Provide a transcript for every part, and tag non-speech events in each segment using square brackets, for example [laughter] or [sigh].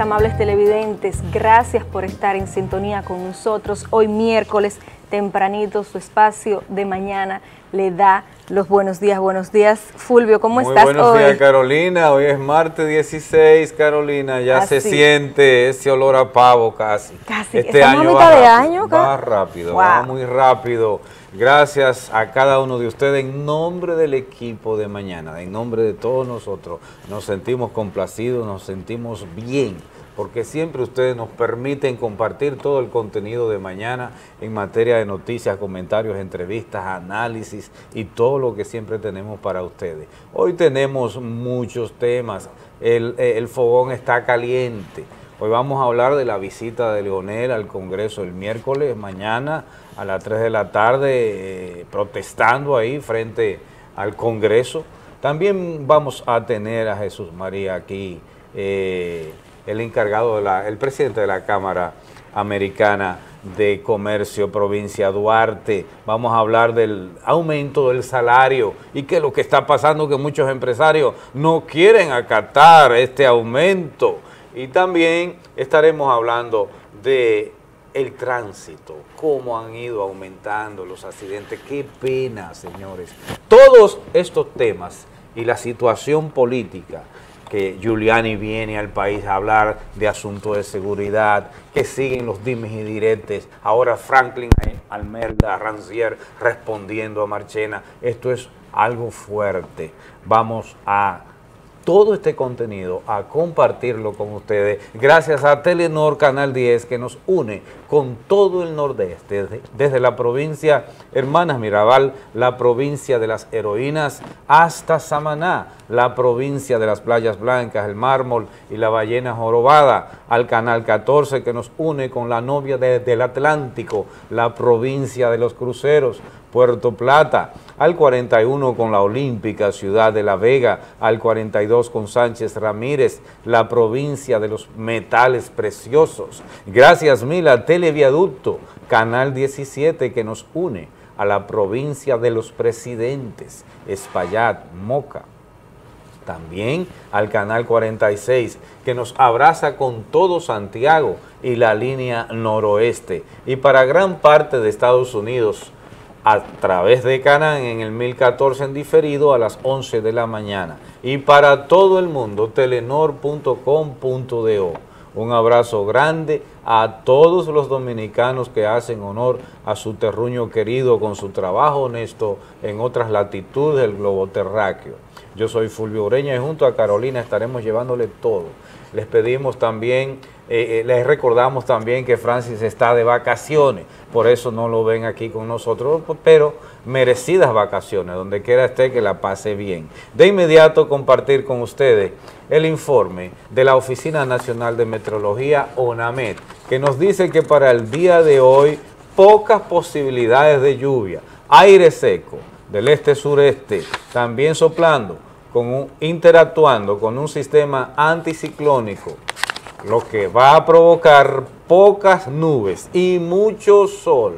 amables televidentes. Gracias por estar en sintonía con nosotros. Hoy miércoles, tempranito, su espacio de mañana le da los buenos días. Buenos días, Fulvio, ¿cómo Muy estás buenos hoy? días, Carolina. Hoy es martes 16, Carolina. Ya se siente ese olor a pavo casi. Casi. Este Estamos a año mitad va de rápido, año, va rápido, Wow. va muy rápido. Gracias a cada uno de ustedes en nombre del equipo de mañana, en nombre de todos nosotros. Nos sentimos complacidos, nos sentimos bien, porque siempre ustedes nos permiten compartir todo el contenido de mañana en materia de noticias, comentarios, entrevistas, análisis y todo lo que siempre tenemos para ustedes. Hoy tenemos muchos temas, el, fogón está caliente. Hoy vamos a hablar de la visita de Leonel al Congreso el miércoles, mañana a las 3 de la tarde, eh, protestando ahí frente al Congreso. También vamos a tener a Jesús María aquí, eh, el encargado, de la, el presidente de la Cámara Americana de Comercio, provincia Duarte. Vamos a hablar del aumento del salario y que lo que está pasando que muchos empresarios no quieren acatar este aumento. Y también estaremos hablando de el tránsito, cómo han ido aumentando los accidentes, qué pena, señores. Todos estos temas y la situación política que Giuliani viene al país a hablar de asuntos de seguridad, que siguen los dimes y diretes, ahora Franklin Almerda Rancier respondiendo a Marchena, esto es algo fuerte. Vamos a todo este contenido, a compartirlo con ustedes, gracias a Telenor Canal 10 que nos une con todo el nordeste, desde, la provincia Hermanas Mirabal, la provincia de las heroínas, hasta Samaná, la provincia de las playas blancas, el mármol y la ballena jorobada, al Canal 14 que nos une con la novia de- del Atlántico, la provincia de los cruceros, Puerto Plata, al 41 con la Olímpica, Ciudad de La Vega, al 42 con Sánchez Ramírez, la provincia de los metales preciosos. Gracias mil a Televiaducto, Canal 17 que nos une a la provincia de los presidentes, Espaillat, Moca, también al canal 46 que nos abraza con todo Santiago y la línea noroeste y para gran parte de Estados Unidos a través de Canán en el 1014 en diferido a las 11 de la mañana y para todo el mundo telenor.com.do un abrazo grande a todos los dominicanos que hacen honor a su terruño querido con su trabajo honesto en otras latitudes del globo terráqueo. Yo soy Fulvio Ureña y junto a Carolina estaremos llevándole todo. Les pedimos también, eh, eh, les recordamos también que Francis está de vacaciones, por eso no lo ven aquí con nosotros, pero merecidas vacaciones, donde quiera esté que la pase bien. De inmediato compartir con ustedes el informe de la Oficina Nacional de Meteorología, ONAMET, que nos dice que para el día de hoy pocas posibilidades de lluvia, aire seco del este-sureste, también soplando, con interactuando con un sistema anticiclónico, lo que va a provocar pocas nubes y mucho sol.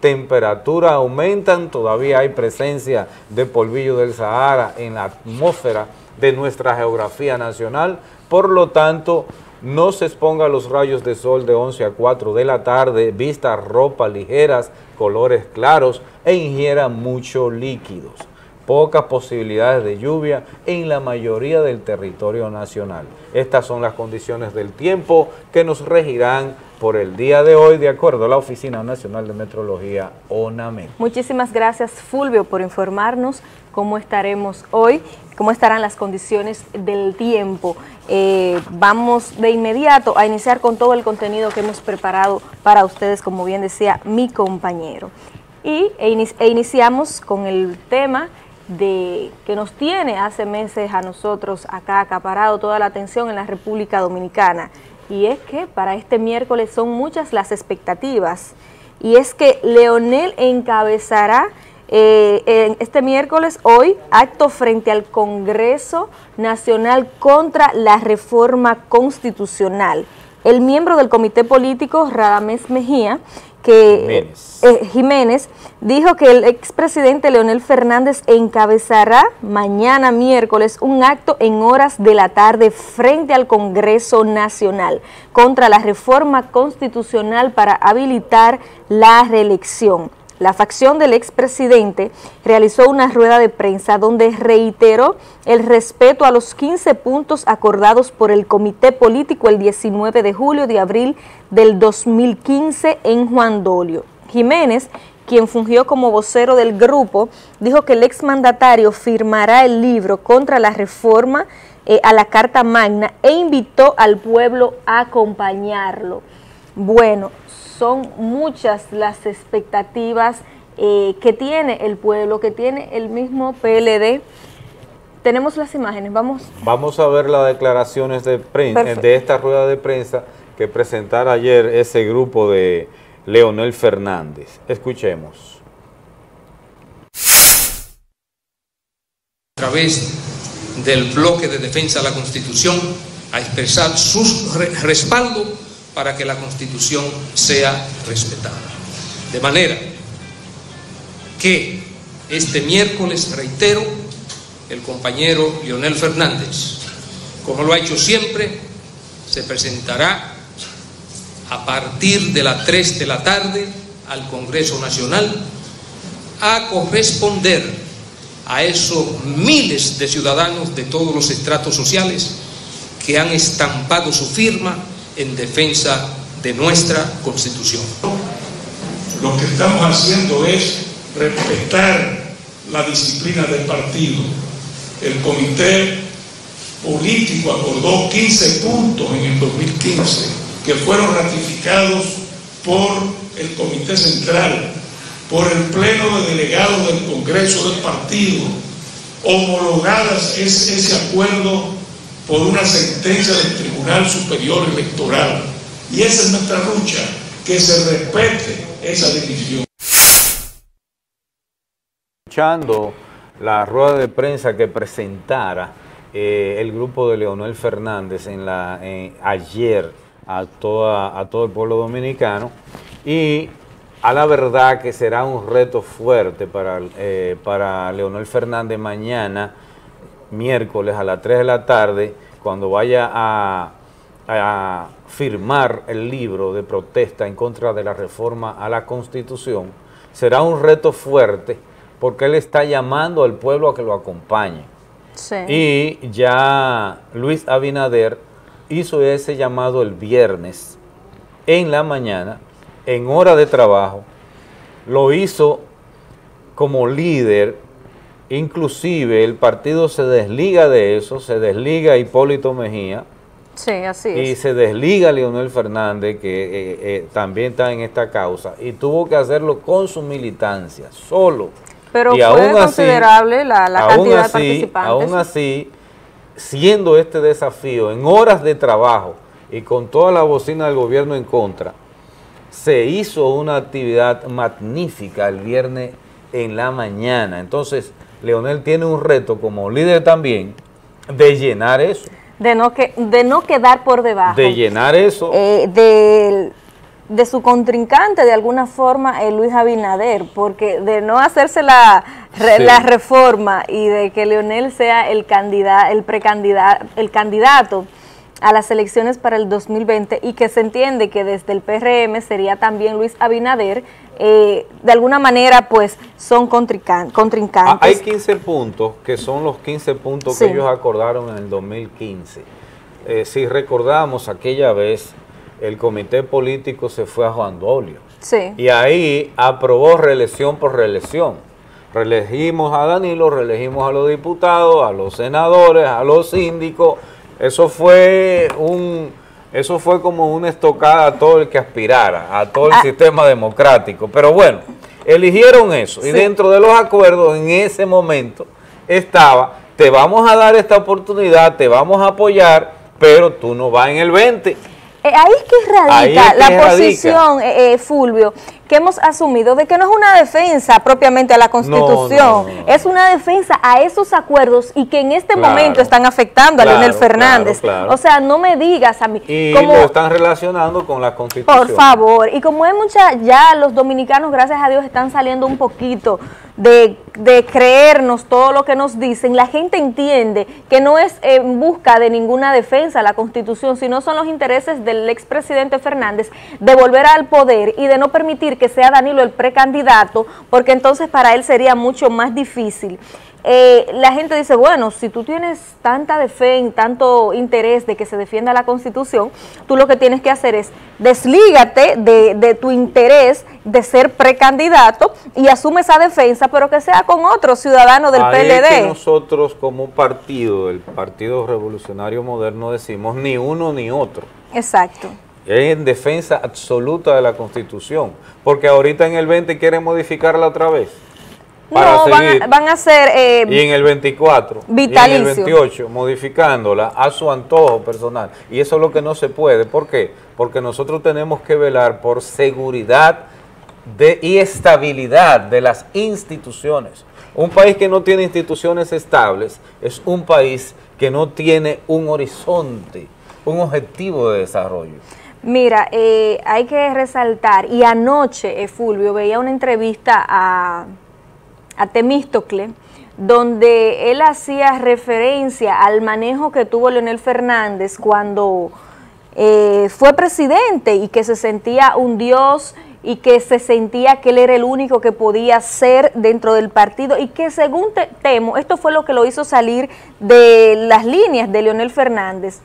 Temperaturas aumentan, todavía hay presencia de polvillo del Sahara en la atmósfera de nuestra geografía nacional, por lo tanto, no se exponga a los rayos de sol de 11 a 4 de la tarde, vista ropa ligeras, colores claros e ingiera muchos líquidos pocas posibilidades de lluvia en la mayoría del territorio nacional. Estas son las condiciones del tiempo que nos regirán por el día de hoy, de acuerdo a la Oficina Nacional de Metrología, ONAMET. Muchísimas gracias, Fulvio, por informarnos cómo estaremos hoy, cómo estarán las condiciones del tiempo. Eh, vamos de inmediato a iniciar con todo el contenido que hemos preparado para ustedes, como bien decía mi compañero. Y e, e iniciamos con el tema de que nos tiene hace meses a nosotros acá acaparado toda la atención en la República Dominicana. Y es que para este miércoles son muchas las expectativas. Y es que Leonel encabezará eh, este miércoles, hoy, acto frente al Congreso Nacional contra la Reforma Constitucional. El miembro del Comité Político, Radamés Mejía, que eh, Jiménez. dijo que el expresidente Leonel Fernández encabezará mañana miércoles un acto en horas de la tarde frente al Congreso Nacional contra la reforma constitucional para habilitar la reelección. La facción del expresidente realizó una rueda de prensa donde reiteró el respeto a los 15 puntos acordados por el Comité Político el 19 de julio de abril del 2015 en Juan Dolio. Jiménez, quien fungió como vocero del grupo, dijo que el exmandatario firmará el libro contra la reforma eh, a la Carta Magna e invitó al pueblo a acompañarlo. Bueno, son muchas las expectativas eh, que tiene el pueblo, que tiene el mismo PLD. Tenemos las imágenes, vamos. Vamos a ver las declaraciones de, de esta rueda de prensa que presentara ayer ese grupo de Leonel Fernández. Escuchemos. A través del bloque de defensa de la Constitución, a expresar su respaldo para que la Constitución sea respetada. De manera que este miércoles, reitero, el compañero Lionel Fernández, como lo ha hecho siempre, se presentará a partir de las 3 de la tarde al Congreso Nacional a corresponder a esos miles de ciudadanos de todos los estratos sociales que han estampado su firma en defensa de nuestra Constitución. Lo que estamos haciendo es respetar la disciplina del partido. El comité político acordó 15 puntos en el 2015 que fueron ratificados por el comité central, por el pleno de delegados del Congreso del partido, homologadas es ese acuerdo por una sentencia del Tribunal Superior Electoral. Y esa es nuestra lucha, que se respete esa decisión. Escuchando la rueda de prensa que presentara eh, el grupo de Leonel Fernández la, ayer a todo el pueblo dominicano y a la verdad que será un reto fuerte para, eh, para Leonel Fernández mañana miércoles a las 3 de la tarde, cuando vaya a, firmar el libro de protesta en contra de la reforma a la Constitución, será un reto fuerte porque él está llamando al pueblo a que lo acompañe. Y ya Luis Abinader hizo ese llamado el viernes en la mañana, en hora de trabajo, lo hizo como líder Inclusive el partido se desliga de eso, se desliga Hipólito Mejía. Sí, así y se desliga Leonel Fernández, que eh, eh, también está en esta causa, y tuvo que hacerlo con su militancia, solo. Pero fue considerable la, cantidad de participantes. Aún así, siendo este desafío en horas de trabajo y con toda la bocina del gobierno en contra, se hizo una actividad magnífica el viernes en la mañana. Entonces, Leonel tiene un reto como líder también de llenar eso. De no, que, de no quedar por debajo. De llenar eso. Eh, de, de, su contrincante, de alguna forma, el Luis Abinader, porque de no hacerse la, la reforma y de que Leonel sea el, candidato, el precandidato, el candidato a las elecciones para el 2020 y que se entiende que desde el PRM sería también Luis Abinader, eh, de alguna manera pues son contrincantes. Ah, hay 15 puntos que son los 15 puntos que ellos acordaron en el 2015. Eh, si recordamos aquella vez, el comité político se fue a Juan Dolio. Sí. Y ahí aprobó reelección por reelección. Reelegimos a Danilo, reelegimos a los diputados, a los senadores, a los síndicos, eso fue un eso fue como una estocada a todo el que aspirara, a todo el ah. sistema democrático. Pero bueno, eligieron eso. Y dentro de los acuerdos en ese momento estaba, te vamos a dar esta oportunidad, te vamos a apoyar, pero tú no vas en el 20. Eh, ahí es que radica la posición, eh, eh, Fulvio, que hemos asumido de que no es una defensa propiamente a la Constitución, es una defensa a esos acuerdos y que en este momento están afectando a Leonel Fernández. O sea, no me digas a mí. Y lo están relacionando con la Constitución. Por favor, y como hay mucha, ya los dominicanos, gracias a Dios, están saliendo un poquito de, creernos todo lo que nos dicen, la gente entiende que no es en busca de ninguna defensa a la Constitución, sino son los intereses del expresidente Fernández de volver al poder y de no permitir que sea Danilo el precandidato, porque entonces para él sería mucho más difícil. Eh, la gente dice, bueno, si tú tienes tanta de tanto interés de que se defienda la Constitución, tú lo que tienes que hacer es deslígate de, tu interés de ser precandidato y asume esa defensa, pero que sea con otro ciudadano del PLD. nosotros como partido, el Partido Revolucionario Moderno, decimos ni uno ni otro. Exacto. Es en defensa absoluta de la Constitución, porque ahorita en el 20 quieren modificarla otra vez no, van a, ser... Eh, y en el 24, y en el 28, modificándola a su antojo personal. Y eso es lo que no se puede. ¿Por qué? Porque nosotros tenemos que velar por seguridad de, y estabilidad de las instituciones. Un país que no tiene instituciones estables es un país que no tiene un horizonte, un objetivo de desarrollo. Mira, eh, hay que resaltar, y anoche, eh, Fulvio, veía una entrevista a a Temístocle, donde él hacía referencia al manejo que tuvo Leonel Fernández cuando eh, fue presidente y que se sentía un dios y que se sentía que él era el único que podía ser dentro del partido y que según temo, esto fue lo que lo hizo salir de las líneas de Leonel Fernández.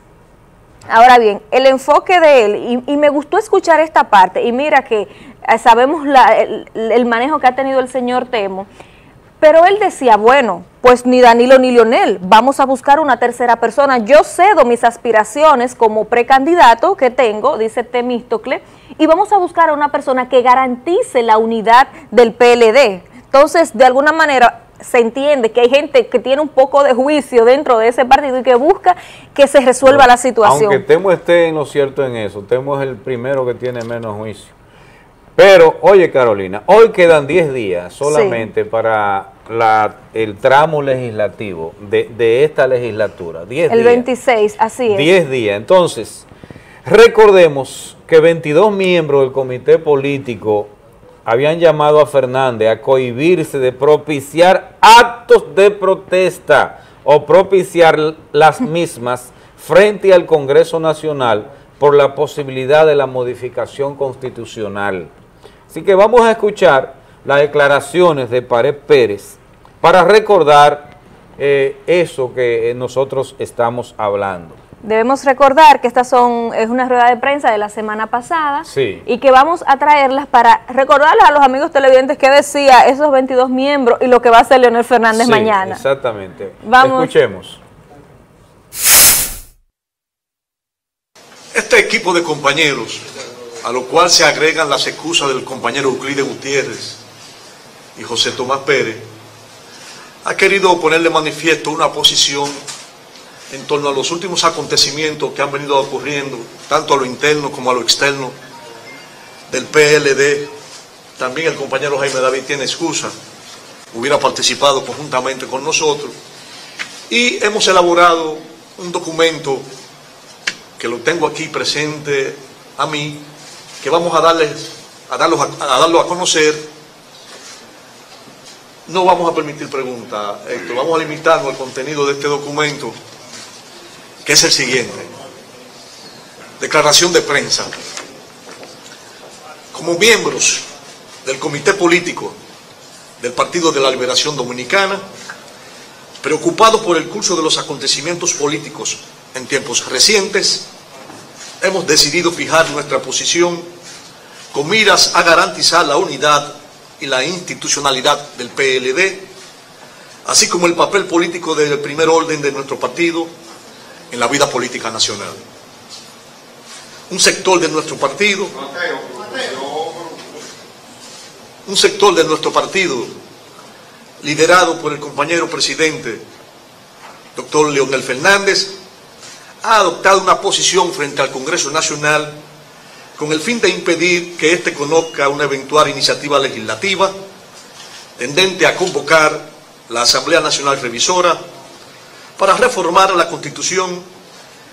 Ahora bien, el enfoque de él, y, me gustó escuchar esta parte, y mira que eh, sabemos el manejo que ha tenido el señor Temo, pero él decía, bueno, pues ni Danilo ni Lionel, vamos a buscar una tercera persona. Yo cedo mis aspiraciones como precandidato que tengo, dice Temístocle, y vamos a buscar a una persona que garantice la unidad del PLD. Entonces, de alguna manera, se entiende que hay gente que tiene un poco de juicio dentro de ese partido y que busca que se resuelva la situación. Aunque Temo esté en lo cierto en eso, Temo es el primero que tiene menos juicio. Pero, oye Carolina, hoy quedan 10 días solamente para la, el tramo legislativo de, esta legislatura. 10 el 26, así es. 10 días. Entonces, recordemos que 22 miembros del comité político habían llamado a Fernández a cohibirse de propiciar actos de protesta o propiciar las [laughs] mismas frente al Congreso Nacional por la posibilidad de la modificación constitucional. Así que vamos a escuchar las declaraciones de Pared Pérez para recordar eh, eso que eh, nosotros estamos hablando. Debemos recordar que esta son, es una rueda de prensa de la semana pasada y que vamos a traerlas para recordarles a los amigos televidentes qué decía esos 22 miembros y lo que va a hacer Leonel Fernández mañana. Exactamente. Vamos. Escuchemos. Este equipo de compañeros a lo cual se agregan las excusas del compañero Euclides Gutiérrez y José Tomás Pérez, ha querido ponerle manifiesto una posición en torno a los últimos acontecimientos que han venido ocurriendo, tanto a lo interno como a lo externo del PLD. También el compañero Jaime David tiene excusa, hubiera participado conjuntamente con nosotros. Y hemos elaborado un documento que lo tengo aquí presente a mí, que vamos a, darles, a, darlos a, darlo a conocer, no vamos a permitir preguntas, Vamos a limitarnos al contenido de este documento, que es el siguiente. Declaración de prensa. Como miembros del Comité Político del Partido de la Liberación Dominicana, preocupados por el curso de los acontecimientos políticos en tiempos recientes, hemos decidido fijar nuestra posición con miras a garantizar la unidad y la institucionalidad del PLD, así como el papel político del primer orden de nuestro partido en la vida política nacional. Un sector de nuestro partido, un sector de nuestro partido, liderado por el compañero presidente, doctor Leonel Fernández, ha adoptado una posición frente al Congreso Nacional con el fin de impedir que éste conozca una eventual iniciativa legislativa tendente a convocar la Asamblea Nacional Revisora para reformar la Constitución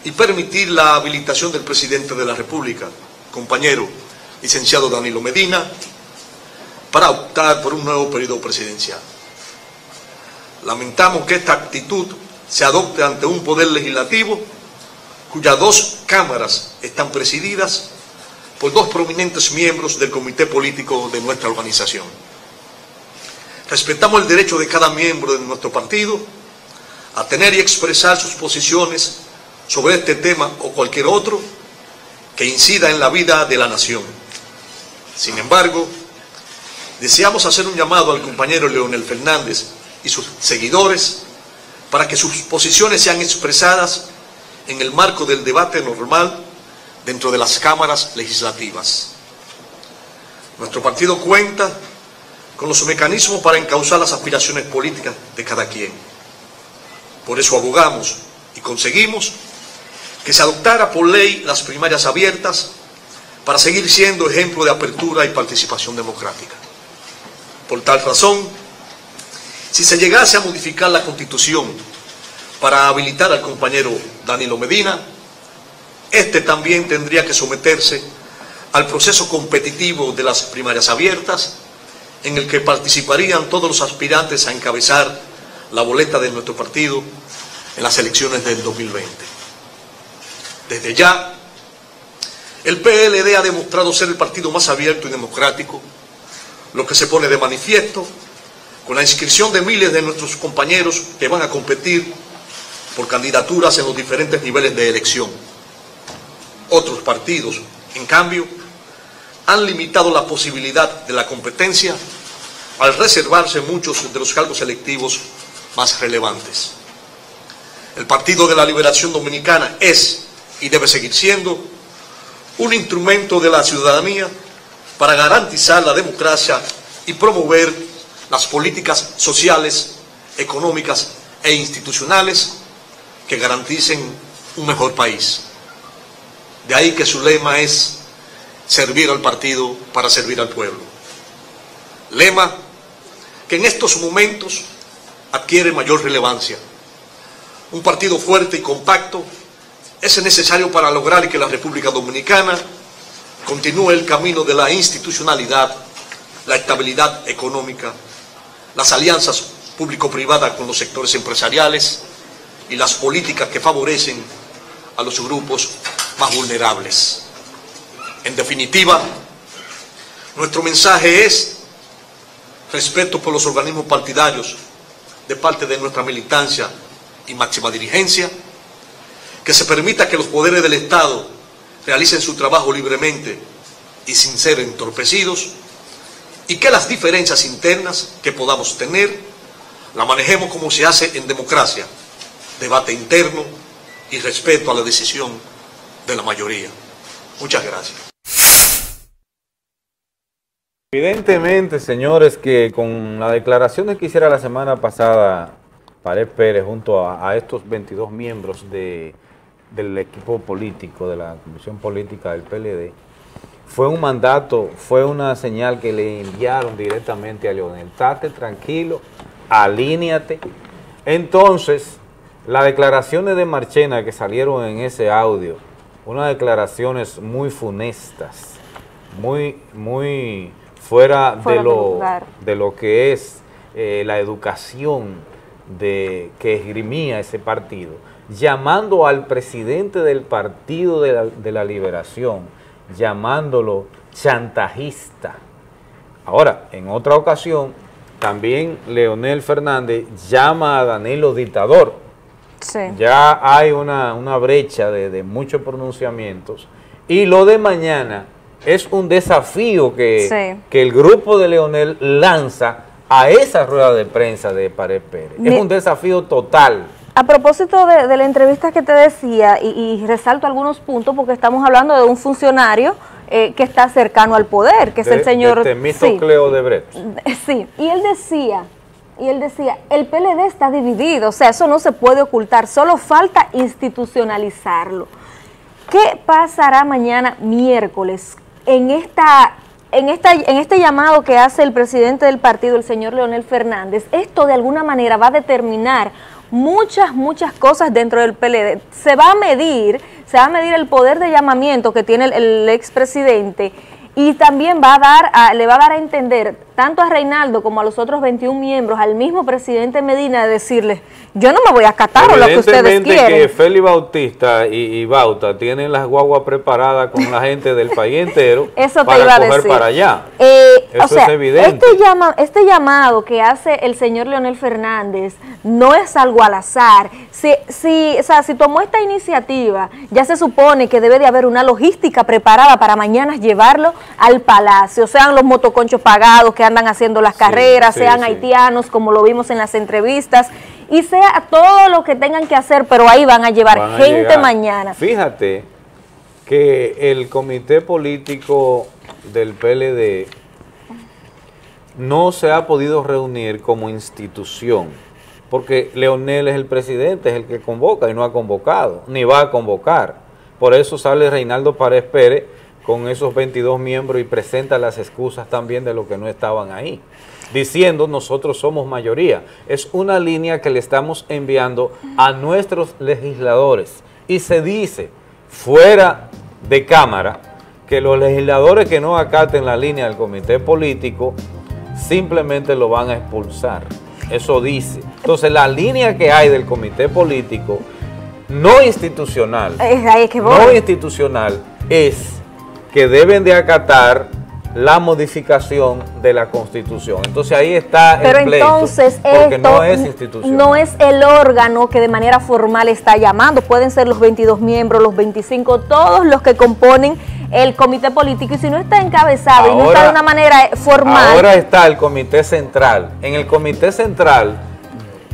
y permitir la habilitación del presidente de la República, compañero licenciado Danilo Medina, para optar por un nuevo periodo presidencial. Lamentamos que esta actitud se adopte ante un poder legislativo cuyas dos cámaras están presididas por dos prominentes miembros del comité político de nuestra organización. Respetamos el derecho de cada miembro de nuestro partido a tener y expresar sus posiciones sobre este tema o cualquier otro que incida en la vida de la nación. Sin embargo, deseamos hacer un llamado al compañero Leonel Fernández y sus seguidores para que sus posiciones sean expresadas en el marco del debate normal dentro de las cámaras legislativas. Nuestro partido cuenta con los mecanismos para encauzar las aspiraciones políticas de cada quien. Por eso abogamos y conseguimos que se adoptara por ley las primarias abiertas para seguir siendo ejemplo de apertura y participación democrática. Por tal razón, si se llegase a modificar la Constitución para habilitar al compañero Danilo Medina, este también tendría que someterse al proceso competitivo de las primarias abiertas, en el que participarían todos los aspirantes a encabezar la boleta de nuestro partido en las elecciones del 2020. Desde ya, el PLD ha demostrado ser el partido más abierto y democrático, lo que se pone de manifiesto con la inscripción de miles de nuestros compañeros que van a competir por candidaturas en los diferentes niveles de elección. Otros partidos, en cambio, han limitado la posibilidad de la competencia al reservarse muchos de los cargos electivos más relevantes. El Partido de la Liberación Dominicana es y debe seguir siendo un instrumento de la ciudadanía para garantizar la democracia y promover las políticas sociales, económicas e institucionales que garanticen un mejor país. De ahí que su lema es servir al partido para servir al pueblo. Lema que en estos momentos adquiere mayor relevancia. Un partido fuerte y compacto es necesario para lograr que la República Dominicana continúe el camino de la institucionalidad, la estabilidad económica, las alianzas público-privadas con los sectores empresariales y las políticas que favorecen a los grupos más vulnerables. En definitiva, nuestro mensaje es respeto por los organismos partidarios de parte de nuestra militancia y máxima dirigencia, que se permita que los poderes del Estado realicen su trabajo libremente y sin ser entorpecidos, y que las diferencias internas que podamos tener la manejemos como se hace en democracia, debate interno y respeto a la decisión de la mayoría. Muchas gracias. Evidentemente, señores, que con las declaraciones que hiciera la semana pasada Pared Pérez junto a, estos 22 miembros de, del equipo político, de la Comisión Política del PLD, fue un mandato, fue una señal que le enviaron directamente a Leonel. Estate tranquilo, alíñate. Entonces, las declaraciones de Marchena que salieron en ese audio, unas declaraciones muy funestas, muy, muy fuera, de, lo, de lo que es eh, la educación de, que esgrimía ese partido, llamando al presidente del Partido de la, Liberación, llamándolo chantajista. Ahora, en otra ocasión, también Leonel Fernández llama a Danilo dictador. Ya hay una, brecha de, de muchos pronunciamientos. Y lo de mañana es un desafío que, que el grupo de Leonel lanza a esa rueda de prensa de Pared Pérez. es un desafío total. A propósito de, la entrevista que te decía, y, resalto algunos puntos, porque estamos hablando de un funcionario eh, que está cercano al poder, que es el señor... De sí, de Brett. Sí, y él decía, y él decía, el PLD está dividido, o sea, eso no se puede ocultar, solo falta institucionalizarlo. ¿Qué pasará mañana miércoles en esta en, esta, en este llamado que hace el presidente del partido, el señor Leonel Fernández, esto de alguna manera va a determinar muchas, muchas cosas dentro del PLD. Se va a medir, se va a medir el poder de llamamiento que tiene el, el expresidente y también va a dar le va a dar a entender tanto a Reinaldo como a los otros 21 miembros, al mismo presidente Medina, de decirles, yo no me voy a acatar lo que ustedes quieren. que Félix Bautista y, Bauta tienen las guaguas preparadas con la gente del país entero [laughs] Eso para iba coger para allá. Eh, Eso es evidente. Este, llama, este llamado que hace el señor Leonel Fernández no es algo al azar. Si, si, o sea, si tomó esta iniciativa, ya se supone que debe de haber una logística preparada para mañana llevarlo al palacio, sean los motoconchos pagados que andan haciendo las carreras, sean haitianos, como lo vimos en las entrevistas, y sea todo lo que tengan que hacer, pero ahí van a llevar gente mañana. Fíjate que el comité político del PLD no se ha podido reunir como institución, porque Leonel es el presidente, es el que convoca y no ha convocado, ni va a convocar. Por eso sale Reinaldo Párez Pérez con esos 22 miembros y presenta las excusas también de los que no estaban ahí, diciendo nosotros somos mayoría. Es una línea que le estamos enviando a nuestros legisladores y se dice fuera de cámara que los legisladores que no acaten la línea del comité político simplemente lo van a expulsar. Eso dice. Entonces la línea que hay del comité político no institucional, no institucional es que deben de acatar la modificación de la Constitución. Entonces ahí está el pleito, entonces porque no es institucional. No es el órgano que de manera formal está llamando, pueden ser los 22 miembros, los 25, todos los que componen el comité político y si no está encabezado y no está de una manera formal. Ahora está el comité central. En el comité central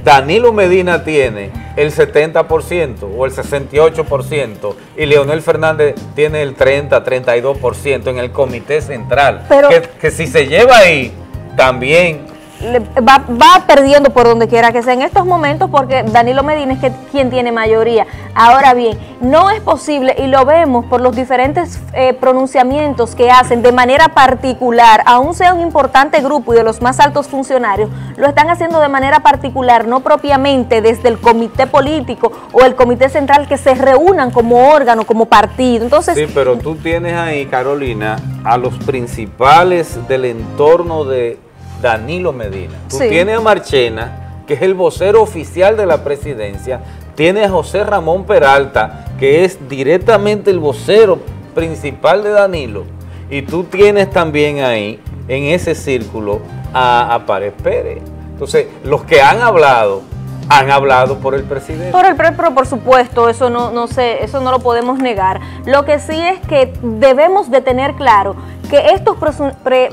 Danilo Medina tiene el 70% o el 68% y Leonel Fernández tiene el 30, 32% en el comité central. Pero, que, que si se lleva ahí, también va, va, perdiendo por donde quiera que sea en estos momentos porque Danilo Medina es que, quien tiene mayoría. Ahora bien, no es posible y lo vemos por los diferentes eh, pronunciamientos que hacen de manera particular, aún sea un importante grupo y de los más altos funcionarios, lo están haciendo de manera particular, no propiamente desde el comité político o el comité central que se reúnan como órgano, como partido. Entonces, sí, pero tú tienes ahí, Carolina, a los principales del entorno de Danilo Medina. Tú tienes a Marchena, que es el vocero oficial de la presidencia, tienes a José Ramón Peralta, que es directamente el vocero principal de Danilo, y tú tienes también ahí, en ese círculo, a, a Párez Pérez. Entonces, los que han hablado, han hablado por el presidente. Por el pero por supuesto, eso no, no sé, eso no lo podemos negar. Lo que sí es que debemos de tener claro que estos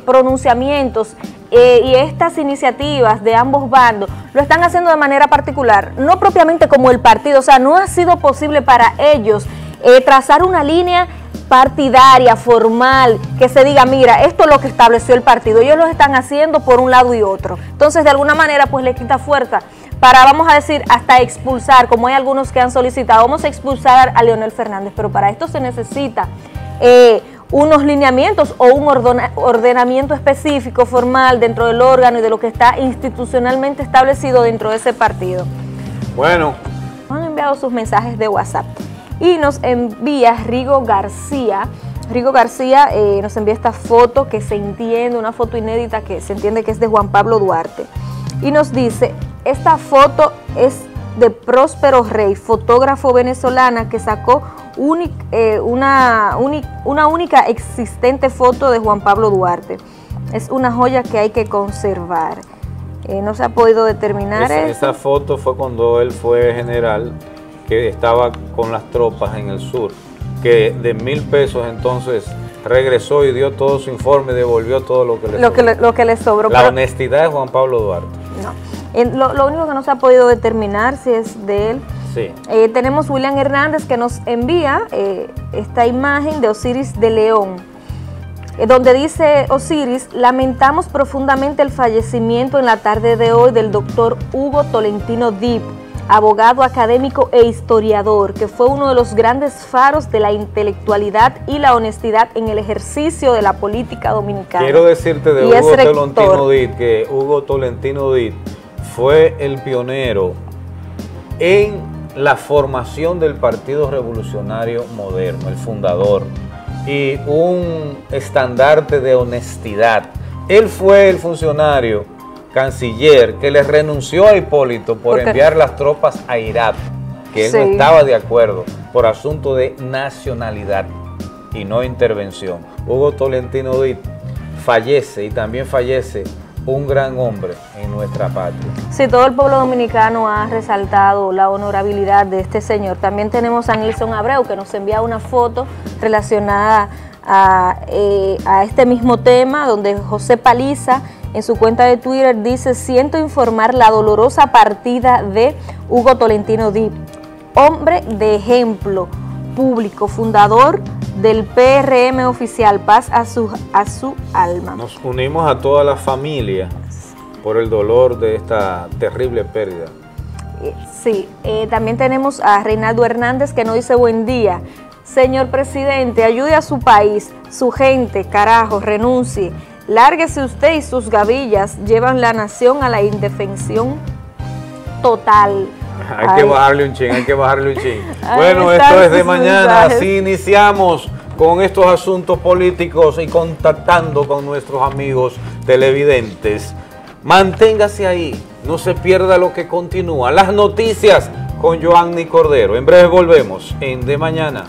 pronunciamientos eh, y estas iniciativas de ambos bandos lo están haciendo de manera particular, no propiamente como el partido, o sea, no ha sido posible para ellos eh, trazar una línea partidaria, formal, que se diga, mira, esto es lo que estableció el partido, ellos lo están haciendo por un lado y otro. Entonces, de alguna manera, pues le quita fuerza para, vamos a decir, hasta expulsar, como hay algunos que han solicitado, vamos a expulsar a Leonel Fernández, pero para esto se necesita... Eh, unos lineamientos o un ordenamiento específico, formal, dentro del órgano y de lo que está institucionalmente establecido dentro de ese partido. Bueno. Han enviado sus mensajes de WhatsApp. Y nos envía Rigo García. Rigo García eh, nos envía esta foto que se entiende, una foto inédita que se entiende que es de Juan Pablo Duarte. Y nos dice, esta foto es de Próspero Rey, fotógrafo venezolana que sacó eh, una, una única existente foto de Juan Pablo Duarte. Es una joya que hay que conservar. Eh, no se ha podido determinar esa, esa foto fue cuando él fue general, que estaba con las tropas en el sur, que de mil pesos entonces regresó y dio todo su informe, devolvió todo lo que le lo sobró. Que lo que le sobró. La honestidad de Juan Pablo Duarte. No. Lo, único que no se ha podido determinar si es de él. Sí. Eh, tenemos William Hernández que nos envía eh, esta imagen de Osiris de León, eh, donde dice Osiris, lamentamos profundamente el fallecimiento en la tarde de hoy del doctor Hugo Tolentino Dip, abogado académico e historiador, que fue uno de los grandes faros de la intelectualidad y la honestidad en el ejercicio de la política dominicana. Quiero decirte de Hugo Tolentino Dit que Hugo Tolentino Dit fue el pionero en la formación del Partido Revolucionario Moderno, el fundador, y un estandarte de honestidad. Él fue el funcionario canciller que le renunció a Hipólito por enviar las tropas a Irak, que él no estaba de acuerdo por asunto de nacionalidad y no intervención. Hugo Tolentino fallece y también fallece un gran hombre en nuestra patria. Sí, todo el pueblo dominicano ha resaltado la honorabilidad de este señor. También tenemos a Nilson Abreu que nos envía una foto relacionada a, eh, a este mismo tema, donde José Paliza en su cuenta de Twitter dice, siento informar la dolorosa partida de Hugo Tolentino Dip, hombre de ejemplo público, fundador del PRM oficial, paz a su, a su alma. Nos unimos a toda la familia por el dolor de esta terrible pérdida. Eh, sí, eh, también tenemos a Reinaldo Hernández que nos dice buen día. Señor presidente, ayude a su país, su gente, carajo, renuncie Lárguese usted y sus gavillas llevan la nación a la indefensión total. Hay que bajarle un ching, [laughs] hay que bajarle un ching. bueno, esto es de mañana, así iniciamos con estos asuntos políticos y contactando con nuestros amigos televidentes. Manténgase ahí, no se pierda lo que continúa. Las noticias con Joanny Cordero. En breve volvemos en De Mañana.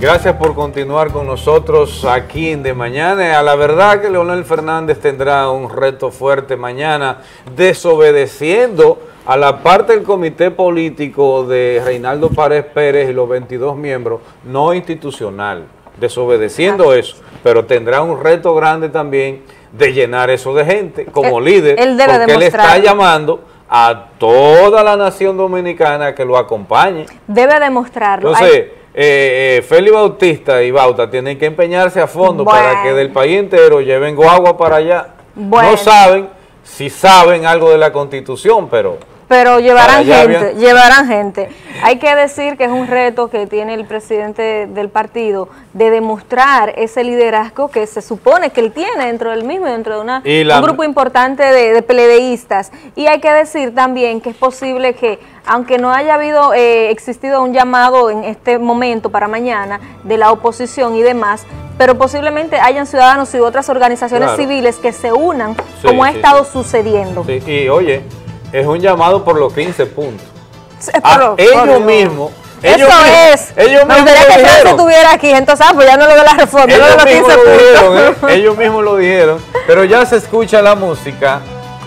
Gracias por continuar con nosotros aquí en De Mañana. A la verdad que Leonel Fernández tendrá un reto fuerte mañana desobedeciendo a la parte del comité político de Reinaldo Párez Pérez y los 22 miembros, no institucional, desobedeciendo eso, pero tendrá un reto grande también de llenar eso de gente como líder, porque él está llamando a toda la nación dominicana que lo acompañe. Debe demostrarlo. Entonces, eh, eh, Félix Bautista y Bauta tienen que empeñarse a fondo para que del país entero lleven agua para allá. No saben si saben algo de la constitución, pero pero llevarán gente, llevarán gente. Hay que decir que es un reto que tiene el presidente del partido de demostrar ese liderazgo que se supone que él tiene dentro del mismo, dentro de una, un grupo importante de, de. Y hay que decir también que es posible que, aunque no haya habido eh, existido un llamado en este momento para mañana de la oposición y demás, pero posiblemente hayan ciudadanos y otras organizaciones civiles que se unan, como ha estado sucediendo. y oye, es un llamado por los 15 puntos. Ah, ellos mismos ellos Eso es. Ellos Me gustaría que Francia estuviera aquí, entonces, ah, pues ya no lo de la reforma, ellos, lo mismos lo dijeron, ¿eh? [laughs] ellos mismos lo dijeron, pero ya se escucha la música,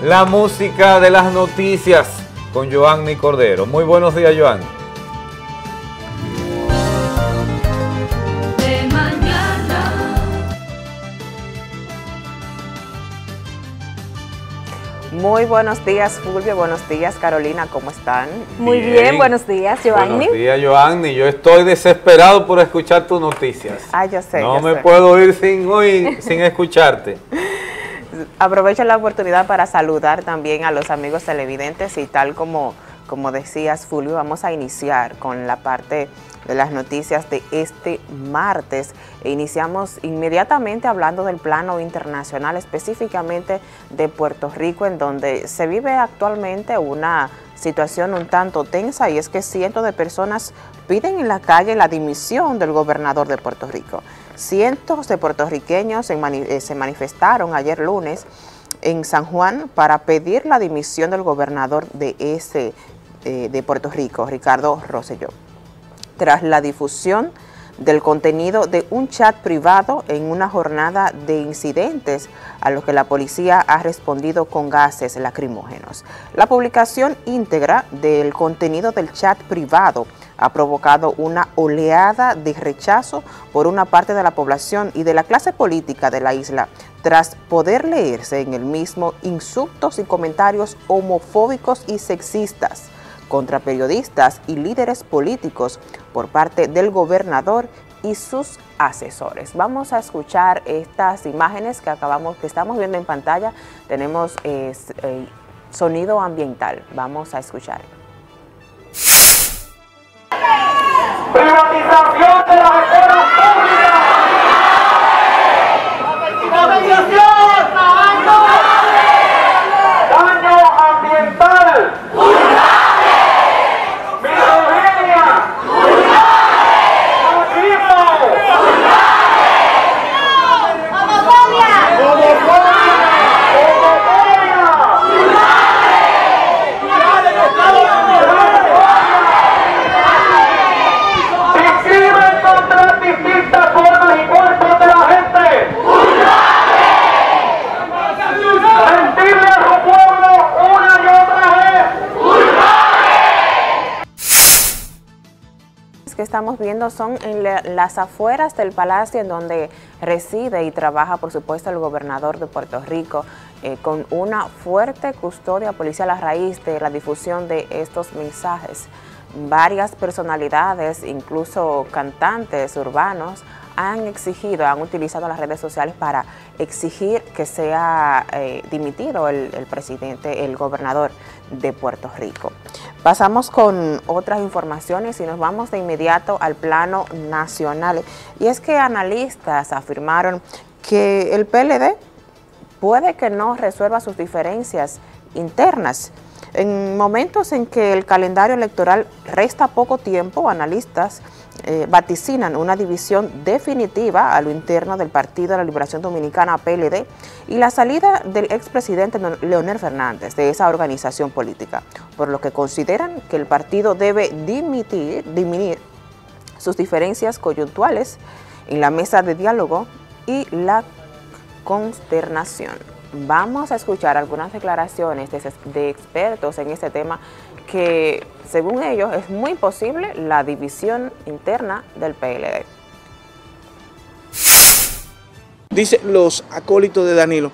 la música de las noticias con Joanny Cordero. Muy buenos días, Joanny. Muy buenos días, Fulvio. Buenos días, Carolina. ¿Cómo están? Muy bien, buenos días, Joanny. Buenos días, Joanny. Yo estoy desesperado por escuchar tus noticias. Ah, yo sé. No me puedo ir sin, hoy, sin escucharte. [laughs] Aprovecho la oportunidad para saludar también a los amigos televidentes y tal como, como decías, Fulvio, vamos a iniciar con la parte de las noticias de este martes. E iniciamos inmediatamente hablando del plano internacional, específicamente de Puerto Rico, en donde se vive actualmente una situación un tanto tensa y es que cientos de personas piden en la calle la dimisión del gobernador de Puerto Rico. Cientos de puertorriqueños eh, se manifestaron ayer lunes en San Juan para pedir la dimisión del gobernador de ese eh, de Puerto Rico, Ricardo Rosselló tras la difusión del contenido de un chat privado en una jornada de incidentes a los que la policía ha respondido con gases lacrimógenos. La publicación íntegra del contenido del chat privado ha provocado una oleada de rechazo por una parte de la población y de la clase política de la isla, tras poder leerse en el mismo insultos y comentarios homofóbicos y sexistas contra periodistas y líderes políticos por parte del gobernador y sus asesores. Vamos a escuchar estas imágenes que acabamos, que estamos viendo en pantalla. Tenemos eh, sonido ambiental. Vamos a escuchar. Privatización de las escuelas públicas. Daño ambiental. Misoginia. Machismo. Homofobia. Discrimen contra distintas formas y cuerpos de la gente. Mentirle a su pueblo una y otra vez. que estamos viendo son en la- las afueras del palacio en donde reside y trabaja, por supuesto, el gobernador de Puerto Rico, eh, con una fuerte custodia policial a raíz de la difusión de estos mensajes. Varias personalidades, incluso cantantes urbanos, han exigido, han utilizado las redes sociales para exigir que sea eh, dimitido el, el presidente, el gobernador de Puerto Rico. Pasamos con otras informaciones y nos vamos de inmediato al plano nacional. Y es que analistas afirmaron que el PLD puede que no resuelva sus diferencias internas. En momentos en que el calendario electoral resta poco tiempo, analistas eh, vaticinan una división definitiva a lo interno del Partido de la Liberación Dominicana, PLD, y la salida del expresidente Leonel Fernández de esa organización política, por lo que consideran que el partido debe dimitir, sus diferencias coyuntuales en la mesa de diálogo y la consternación. Vamos a escuchar algunas declaraciones de, de expertos en este tema que, según ellos, es muy posible la división interna del PLD. Dice los acólitos de Danilo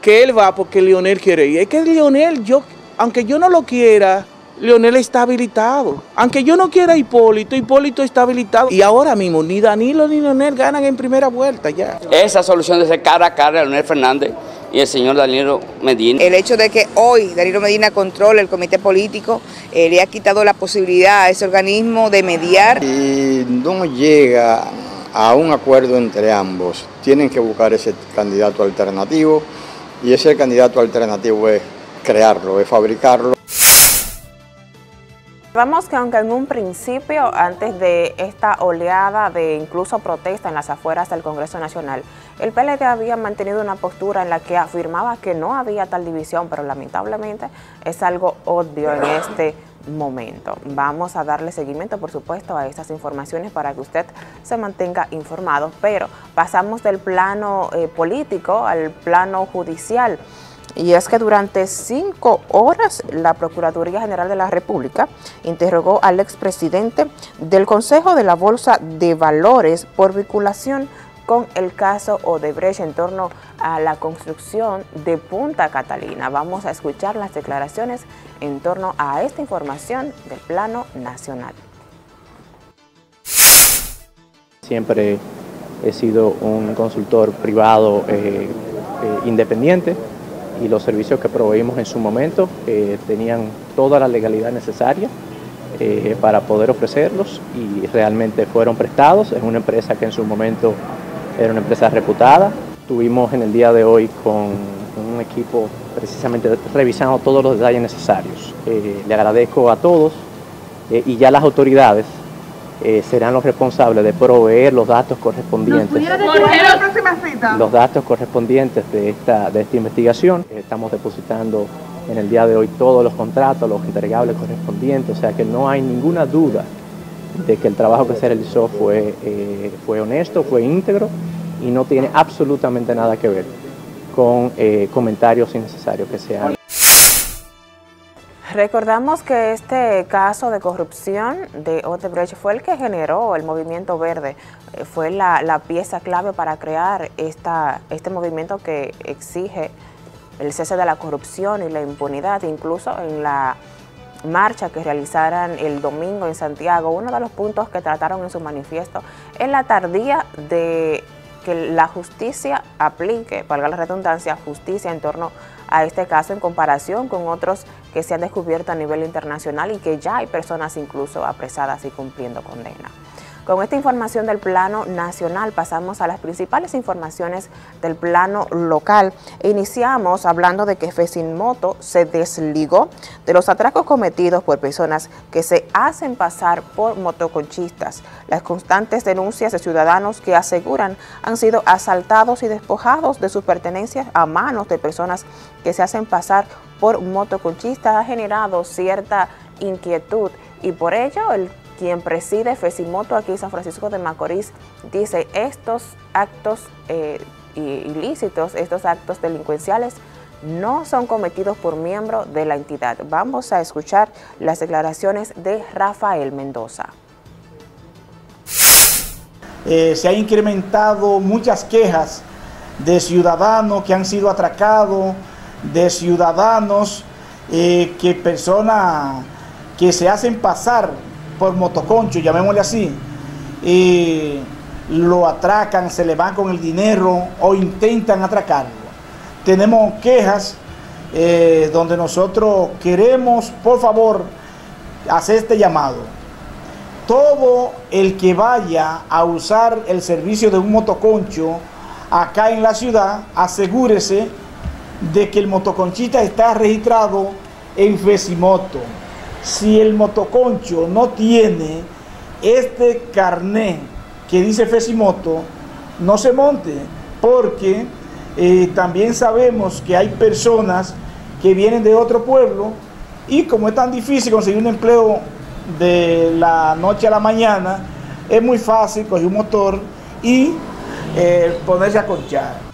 que él va porque Leonel quiere ir. Es que Leonel, yo, aunque yo no lo quiera, Leonel está habilitado. Aunque yo no quiera a Hipólito, Hipólito está habilitado. Y ahora mismo ni Danilo ni Leonel ganan en primera vuelta ya. Esa solución de ser cara a cara a Leonel Fernández y el señor Danilo Medina. El hecho de que hoy Danilo Medina controle el comité político eh, le ha quitado la posibilidad a ese organismo de mediar. Y no llega a un acuerdo entre ambos. Tienen que buscar ese candidato alternativo y ese candidato alternativo es crearlo, es fabricarlo. Vamos que aunque en un principio, antes de esta oleada de incluso protesta en las afueras del Congreso Nacional, el PLD había mantenido una postura en la que afirmaba que no había tal división, pero lamentablemente es algo obvio en este momento. Vamos a darle seguimiento, por supuesto, a estas informaciones para que usted se mantenga informado, pero pasamos del plano eh, político al plano judicial. Y es que durante cinco horas la Procuraduría General de la República interrogó al expresidente del Consejo de la Bolsa de Valores por vinculación con el caso Odebrecht en torno a la construcción de Punta Catalina. Vamos a escuchar las declaraciones en torno a esta información del plano nacional. Siempre he sido un consultor privado eh, eh, independiente y los servicios que proveímos en su momento eh, tenían toda la legalidad necesaria eh, para poder ofrecerlos y realmente fueron prestados. Es una empresa que en su momento era una empresa reputada. Tuvimos en el día de hoy con un equipo precisamente revisando todos los detalles necesarios. Eh, le agradezco a todos y ya las autoridades eh, serán los responsables de proveer los datos correspondientes. la próxima cita? Los datos correspondientes de esta, de esta investigación. Estamos depositando en el día de hoy todos los contratos, los entregables correspondientes, o sea que no hay ninguna duda de que el trabajo que se realizó fue, eh, fue honesto, fue íntegro y no tiene absolutamente nada que ver con eh, comentarios innecesarios que se han. Recordamos que este caso de corrupción de Odebrecht fue el que generó el movimiento verde, eh, fue la, pieza clave para crear esta, este movimiento que exige el cese de la corrupción y la impunidad, incluso en la marcha que realizaran el domingo en Santiago, uno de los puntos que trataron en su manifiesto es la tardía de que la justicia aplique, valga la redundancia, justicia en torno a este caso en comparación con otros que se han descubierto a nivel internacional y que ya hay personas incluso apresadas y cumpliendo condena. Con esta información del plano nacional pasamos a las principales informaciones del plano local. Iniciamos hablando de que Moto se desligó de los atracos cometidos por personas que se hacen pasar por motoconchistas. Las constantes denuncias de ciudadanos que aseguran han sido asaltados y despojados de sus pertenencias a manos de personas que se hacen pasar por motoconchistas ha generado cierta inquietud y por ello el quien preside Fesimoto aquí en San Francisco de Macorís, dice estos actos eh, ilícitos, estos actos delincuenciales no son cometidos por miembro de la entidad. Vamos a escuchar las declaraciones de Rafael Mendoza. Eh, se han incrementado muchas quejas de ciudadanos que han sido atracados, de ciudadanos eh, que personas que se hacen pasar por motoconcho, llamémosle así, y lo atracan, se le van con el dinero o intentan atracarlo. Tenemos quejas eh, donde nosotros queremos, por favor, hacer este llamado. Todo el que vaya a usar el servicio de un motoconcho acá en la ciudad, asegúrese de que el motoconchita está registrado en Fesimoto si el motoconcho no tiene este carné que dice Fesimoto, no se monte, porque eh, también sabemos que hay personas que vienen de otro pueblo y como es tan difícil conseguir un empleo de la noche a la mañana, es muy fácil coger un motor y eh, ponerse a conchar.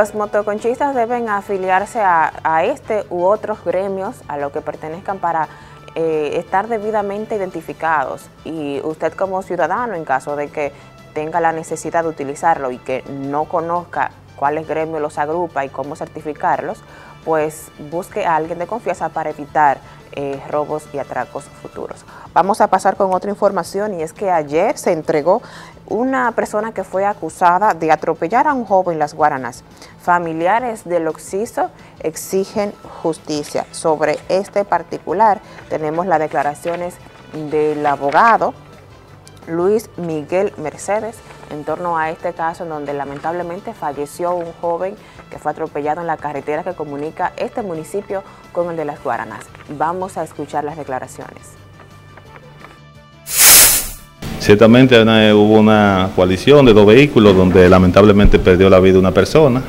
Los motoconchistas deben afiliarse a, este u otros gremios a lo que pertenezcan para eh, estar debidamente identificados y usted como ciudadano en caso de que tenga la necesidad de utilizarlo y que no conozca cuáles gremios los agrupa y cómo certificarlos, pues busque a alguien de confianza para evitar eh, robos y atracos futuros. Vamos a pasar con otra información y es que ayer se entregó una persona que fue acusada de atropellar a un joven en Las Guaranas. Familiares del occiso exigen justicia. Sobre este particular tenemos las declaraciones del abogado Luis Miguel Mercedes en torno a este caso en donde lamentablemente falleció un joven que fue atropellado en la carretera que comunica este municipio con el de Las Guaranas. Vamos a escuchar las declaraciones. Ciertamente hubo una coalición de dos vehículos donde lamentablemente perdió la vida una persona.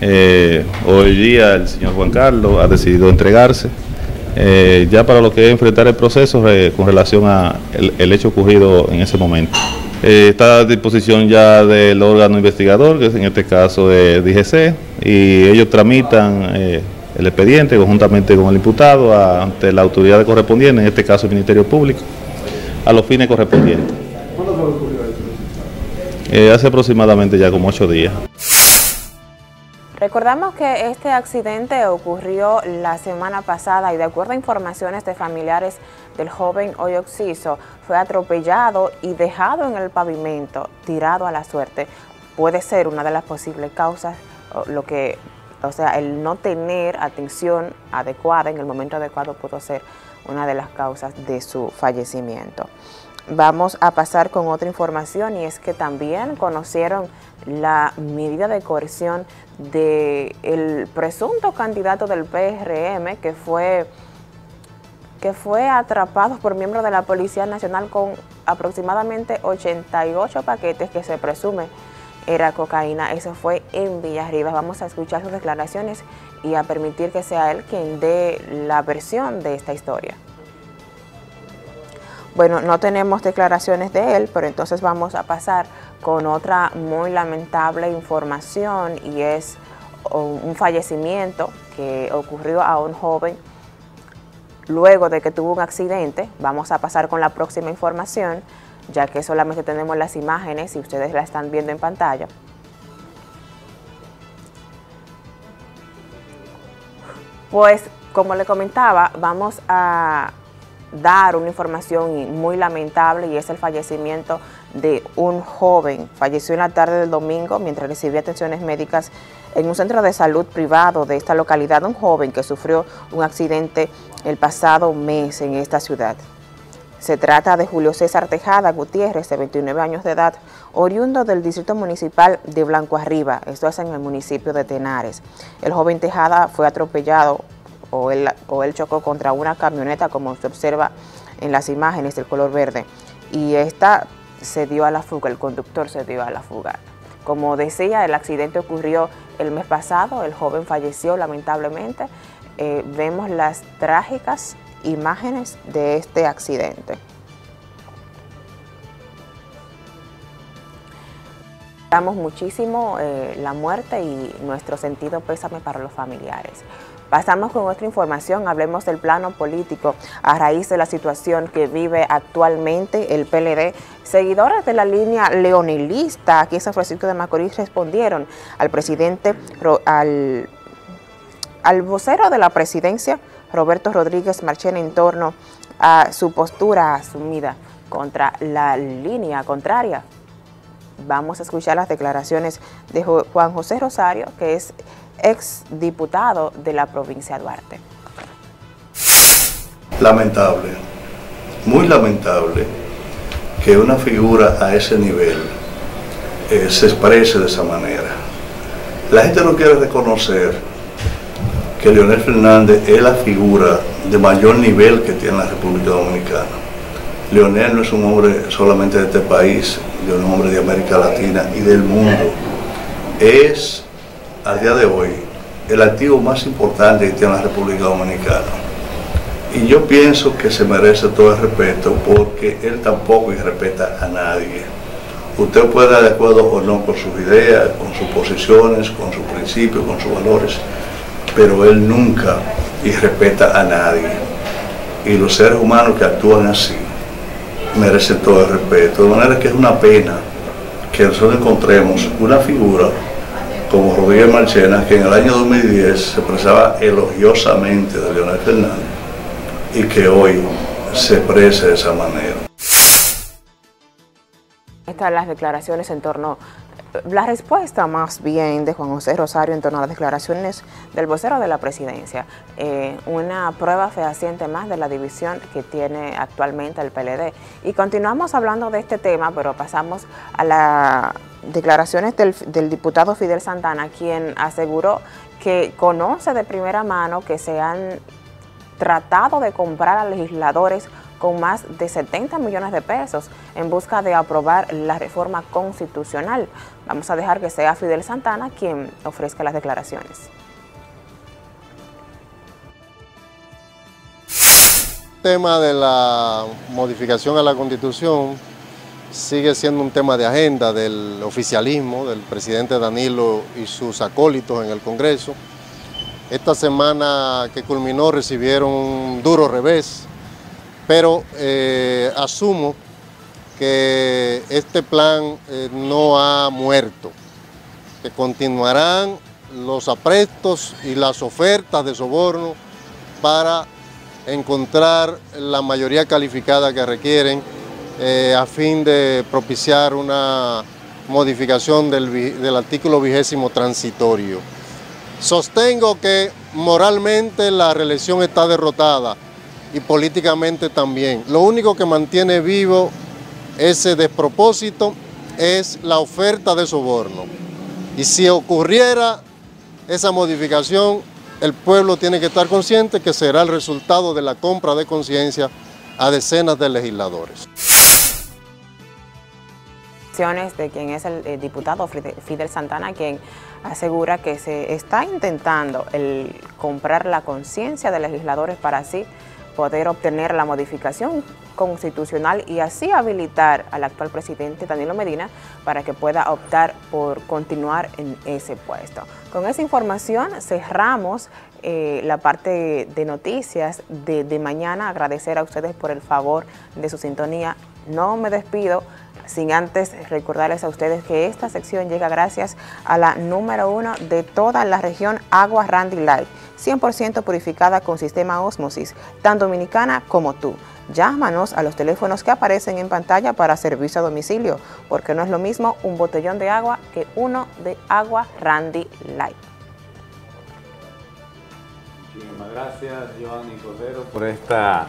Eh, hoy día el señor Juan Carlos ha decidido entregarse eh, ya para lo que es enfrentar el proceso eh, con relación a el, hecho ocurrido en ese momento. está a disposición ya del órgano investigador, que es en este caso de DGC, y ellos tramitan el expediente conjuntamente con el imputado ante la autoridad correspondiente, en este caso el Ministerio Público, a los fines correspondientes. Eh, hace aproximadamente ya como ocho días. Recordamos que este accidente ocurrió la semana pasada y de acuerdo a informaciones de familiares del joven hoy Oxiso, fue atropellado y dejado en el pavimento, tirado a la suerte. Puede ser una de las posibles causas, lo que, o sea, el no tener atención adecuada en el momento adecuado pudo ser una de las causas de su fallecimiento. Vamos a pasar con otra información y es que también conocieron la medida de coerción del presunto candidato del PRM que fue, que fue atrapado por miembros de la Policía Nacional con aproximadamente 88 paquetes que se presume era cocaína. Eso fue en Villarribas. Vamos a escuchar sus declaraciones y a permitir que sea él quien dé la versión de esta historia. Bueno, no tenemos declaraciones de él, pero entonces vamos a pasar con otra muy lamentable información y es un fallecimiento que ocurrió a un joven luego de que tuvo un accidente. Vamos a pasar con la próxima información, ya que solamente tenemos las imágenes y ustedes la están viendo en pantalla. Pues como le comentaba, vamos a dar una información muy lamentable y es el fallecimiento de un joven. Falleció en la tarde del domingo mientras recibía atenciones médicas en un centro de salud privado de esta localidad, un joven que sufrió un accidente el pasado mes en esta ciudad. Se trata de Julio César Tejada Gutiérrez, de 29 años de edad, oriundo del Distrito Municipal de Blanco Arriba, esto es en el municipio de Tenares. El joven Tejada fue atropellado o él, chocó contra una camioneta, como se observa en las imágenes del color verde, y esta se dio a la fuga, el conductor se dio a la fuga. Como decía, el accidente ocurrió el mes pasado, el joven falleció lamentablemente. Eh, vemos las trágicas imágenes de este accidente. Damos muchísimo eh, la muerte y nuestro sentido pésame para los familiares. Pasamos con otra información, hablemos del plano político a raíz de la situación que vive actualmente el PLD. Seguidores de la línea leonilista aquí en San Francisco de Macorís respondieron al presidente, al, al vocero de la presidencia, Roberto Rodríguez Marchena, en torno a su postura asumida contra la línea contraria. Vamos a escuchar las declaraciones de Juan José Rosario, que es ex diputado de la provincia de Duarte. Lamentable, muy lamentable que una figura a ese nivel eh, se exprese de esa manera. La gente no quiere reconocer que Leonel Fernández es la figura de mayor nivel que tiene la República Dominicana. Leonel no es un hombre solamente de este país, es un hombre de América Latina y del mundo. Es al día de hoy el activo más importante que tiene la República Dominicana. Y yo pienso que se merece todo el respeto porque él tampoco respeta a nadie. Usted puede estar de acuerdo o no con sus ideas, con sus posiciones, con sus principios, con sus valores, pero él nunca respeta a nadie. Y los seres humanos que actúan así merecen todo el respeto. De manera que es una pena que nosotros encontremos una figura como Rodríguez Marchena, que en el año 2010 se expresaba elogiosamente de Leonel Fernández y que hoy se exprese de esa manera. Estas las declaraciones en torno, la respuesta más bien de Juan José Rosario en torno a las declaraciones del vocero de la presidencia, eh, una prueba fehaciente más de la división que tiene actualmente el PLD. Y continuamos hablando de este tema, pero pasamos a la declaraciones del, diputado Fidel Santana, quien aseguró que conoce de primera mano que se han tratado de comprar a legisladores con más de 70 millones de pesos en busca de aprobar la reforma constitucional. Vamos a dejar que sea Fidel Santana quien ofrezca las declaraciones. tema de la modificación a la Constitución sigue siendo un tema de agenda del oficialismo, del presidente Danilo y sus acólitos en el Congreso. Esta semana que culminó recibieron un duro revés, pero eh, asumo que este plan eh, no ha muerto, que continuarán los aprestos y las ofertas de soborno para encontrar la mayoría calificada que requieren eh, a fin de propiciar una modificación del, artículo vigésimo transitorio. Sostengo que moralmente la reelección está derrotada y políticamente también. Lo único que mantiene vivo ese despropósito es la oferta de soborno. Y si ocurriera esa modificación, el pueblo tiene que estar consciente que será el resultado de la compra de conciencia a decenas de legisladores de quien es el, diputado Fidel Santana, quien asegura que se está intentando el comprar la conciencia de legisladores para así poder obtener la modificación constitucional y así habilitar al actual presidente Danilo Medina para que pueda optar por continuar en ese puesto. Con esa información cerramos eh, la parte de noticias de, de mañana. Agradecer a ustedes por el favor de su sintonía. No me despido sin antes recordarles a ustedes que esta sección llega gracias a la número uno de toda la región Agua Randy Light, 100% purificada con sistema Osmosis, tan dominicana como tú. Llámanos a los teléfonos que aparecen en pantalla para servicio a domicilio, porque no es lo mismo un botellón de agua que uno de agua Randy Light. Muchísimas gracias, Giovanni Cordero, por esta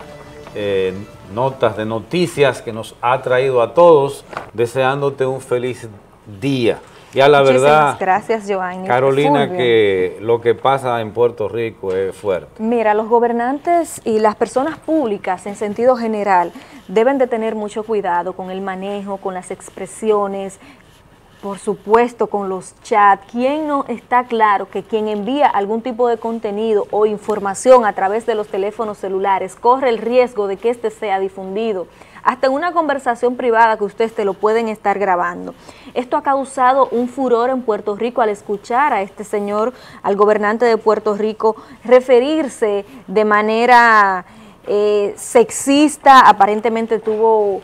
eh, notas de noticias que nos ha traído a todos, deseándote un feliz día. Ya la Muchísimas verdad, gracias, Giovanni. Carolina, Fulvio. que lo que pasa en Puerto Rico es fuerte. Mira, los gobernantes y las personas públicas en sentido general deben de tener mucho cuidado con el manejo, con las expresiones, por supuesto con los chats. ¿Quién no está claro que quien envía algún tipo de contenido o información a través de los teléfonos celulares corre el riesgo de que éste sea difundido? Hasta en una conversación privada que ustedes te lo pueden estar grabando. Esto ha causado un furor en Puerto Rico al escuchar a este señor, al gobernante de Puerto Rico, referirse de manera eh, sexista, aparentemente tuvo,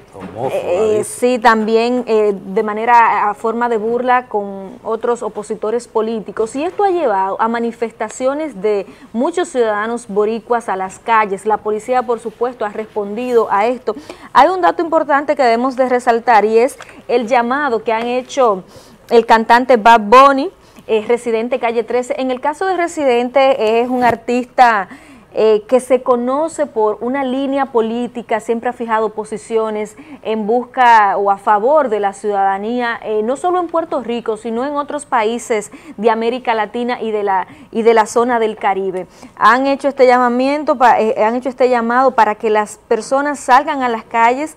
eh, sí, también eh, de manera, a forma de burla con otros opositores políticos. Y esto ha llevado a manifestaciones de muchos ciudadanos boricuas a las calles. La policía, por supuesto, ha respondido a esto. Hay un dato importante que debemos de resaltar y es el llamado que han hecho el cantante Bad Bunny, eh, Residente Calle 13. En el caso de Residente es un artista eh, que se conoce por una línea política, siempre ha fijado posiciones en busca o a favor de la ciudadanía, eh, no solo en Puerto Rico, sino en otros países de América Latina y de la, y de la zona del Caribe. Han hecho este llamamiento, eh, han hecho este llamado para que las personas salgan a las calles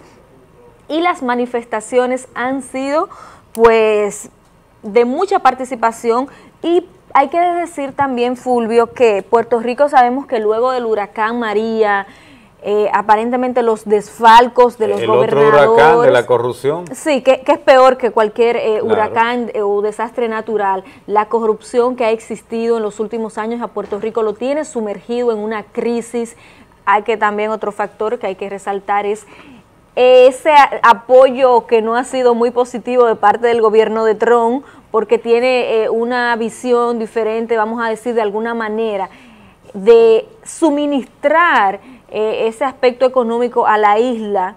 y las manifestaciones han sido pues de mucha participación y hay que decir también, Fulvio, que Puerto Rico sabemos que luego del huracán María, eh, aparentemente los desfalcos de los El otro gobernadores... huracán de la corrupción. Sí, que, que es peor que cualquier eh, Claro. huracán eh, o desastre natural. La corrupción que ha existido en los últimos años a Puerto Rico lo tiene sumergido en una crisis. Hay que también otro factor que hay que resaltar es ese apoyo que no ha sido muy positivo de parte del gobierno de Trump, porque tiene eh, una visión diferente, vamos a decir de alguna manera, de suministrar eh, ese aspecto económico a la isla.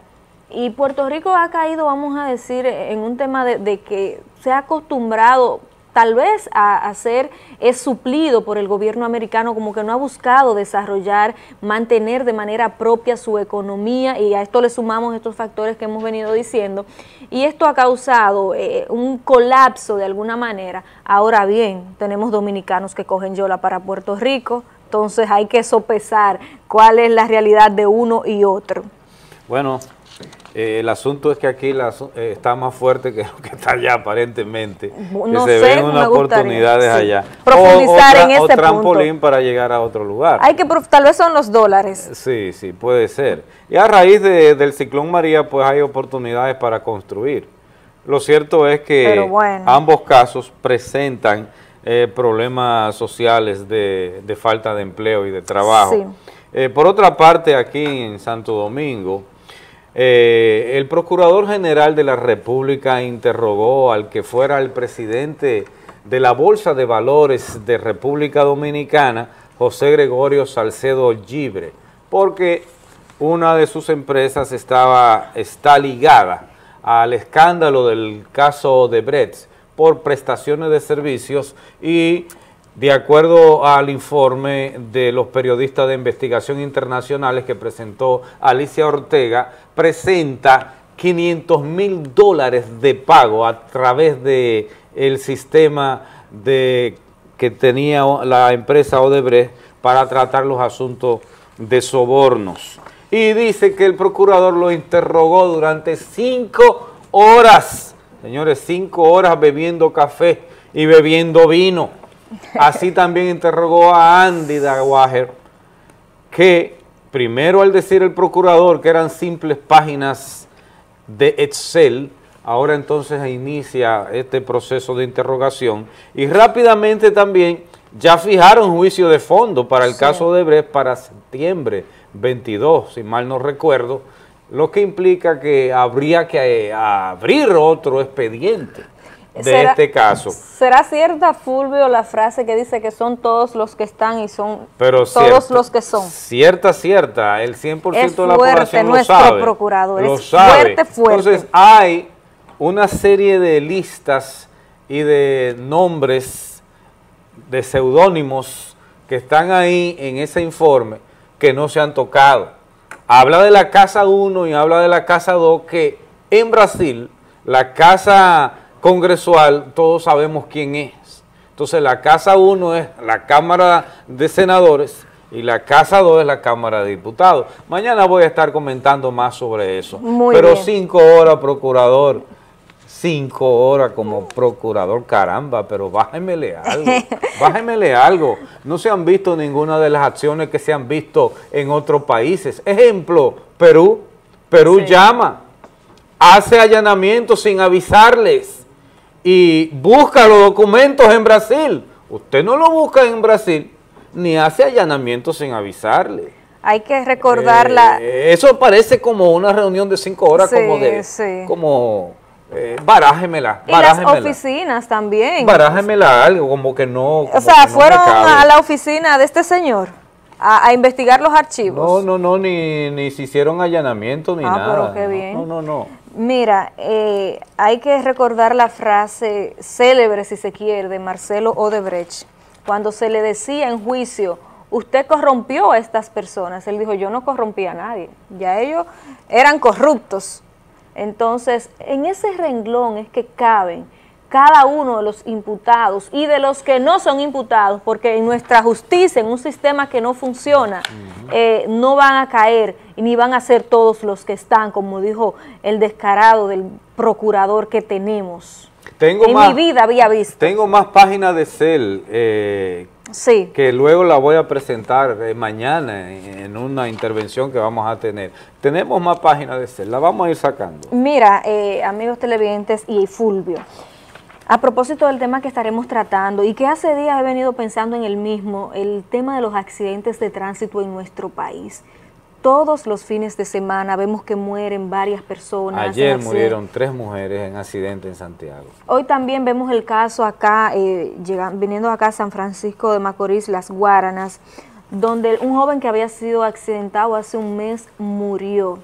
Y Puerto Rico ha caído, vamos a decir, en un tema de, de que se ha acostumbrado tal vez a, ser es suplido por el gobierno americano, como que no ha buscado desarrollar, mantener de manera propia su economía y a esto le sumamos estos factores que hemos venido diciendo y esto ha causado eh, un colapso de alguna manera. Ahora bien, tenemos dominicanos que cogen yola para Puerto Rico, entonces hay que sopesar cuál es la realidad de uno y otro. Bueno, eh, el asunto es que aquí la eh, está más fuerte que [laughs] lo que está allá aparentemente. No que se sé, ven unas oportunidades sí. allá. Profundizar o, en ese o trampolín punto. para llegar a otro lugar. Hay que, tal vez son los dólares. Sí, sí, puede ser. Y a raíz de- del ciclón María, pues hay oportunidades para construir. Lo cierto es que bueno. ambos casos presentan eh, problemas sociales de, de falta de empleo y de trabajo. Sí. Por otra parte, aquí en Santo Domingo, eh, el Procurador General de la República interrogó al que fuera el presidente de la Bolsa de Valores de República Dominicana, José Gregorio Salcedo Gibre, porque una de sus empresas estaba, está ligada al escándalo del caso de Bretz por prestaciones de servicios y de acuerdo al informe de los periodistas de investigación internacionales que presentó Alicia Ortega, presenta 500 mil dólares de pago a través de el sistema que tenía la empresa Odebrecht para tratar los asuntos de sobornos. Y dice que el procurador lo interrogó durante cinco horas, señores, cinco horas bebiendo café y bebiendo vino. Así también interrogó a Andy Dawager, que primero al decir el procurador que eran simples páginas de Excel, ahora entonces inicia este proceso de interrogación y rápidamente también ya fijaron juicio de fondo para el Sí. caso de Brecht para septiembre 22, si mal no recuerdo, lo que implica que habría que eh, abrir otro expediente de ¿Será- este caso. ¿Será cierta, Fulvio, la frase que dice que son todos los que están y son Pero todos los que son? Cierta, cierta, el 100% Es de la fuerte población lo nuestro sabe. procurador, lo es sabe. fuerte, fuerte. Entonces, hay una serie de listas y de nombres, de seudónimos que están ahí en ese informe que no se han tocado. Habla de la Casa 1 y habla de la Casa 2 que en Brasil, la Casa Congresual, todos sabemos quién es. Entonces la Casa 1 es la Cámara de Senadores y la Casa 2 es la Cámara de Diputados. Mañana voy a estar comentando más sobre eso. Muy Pero bien. cinco horas, procurador. Cinco horas como procurador, caramba, pero bájemele algo, [laughs] bájemele algo. No se han visto ninguna de las acciones que se han visto en otros países. Ejemplo, Perú. Perú llama, hace allanamientos sin avisarles y busca los documentos en Brasil. Usted no lo busca en Brasil ni hace allanamientos sin avisarle. Hay que recordar la... Eh, eso parece como una reunión de cinco horas, Sí, como de, sí. como, eh, barájemela, Y las barájemela. oficinas también. Barájemela algo, como que no. O sea, no fueron a la oficina de este señor a, a investigar los archivos. No, no, no, ni, ni se hicieron allanamiento ni Ah, nada. pero qué bien. No, no, no. Mira, eh, hay que recordar la frase célebre, si se quiere, de Marcelo Odebrecht, cuando se le decía en juicio, usted corrompió a estas personas. Él dijo, yo no corrompí a nadie, ya ellos eran corruptos. Entonces, en ese renglón es que caben cada uno de los imputados y de los que no son imputados, porque en nuestra justicia, en un sistema que no funciona, eh, no van a caer y ni van a ser todos los que están, como dijo el descarado del procurador que tenemos. Tengo en más, mi vida había visto. Tengo más páginas de CEL eh, Sí. que luego la voy a presentar eh, mañana en, en una intervención que vamos a tener. Tenemos más páginas de CEL, la vamos a ir sacando. Mira, eh, amigos televidentes y Fulvio, a propósito del tema que estaremos tratando y que hace días he venido pensando en el mismo, el tema de los accidentes de tránsito en nuestro país. Todos los fines de semana vemos que mueren varias personas. Ayer murieron tres mujeres en accidente en Santiago. Hoy también vemos el caso acá, eh, llegan- viniendo acá a San Francisco de Macorís, Las Guaranas, donde un joven que había sido accidentado hace un mes murió.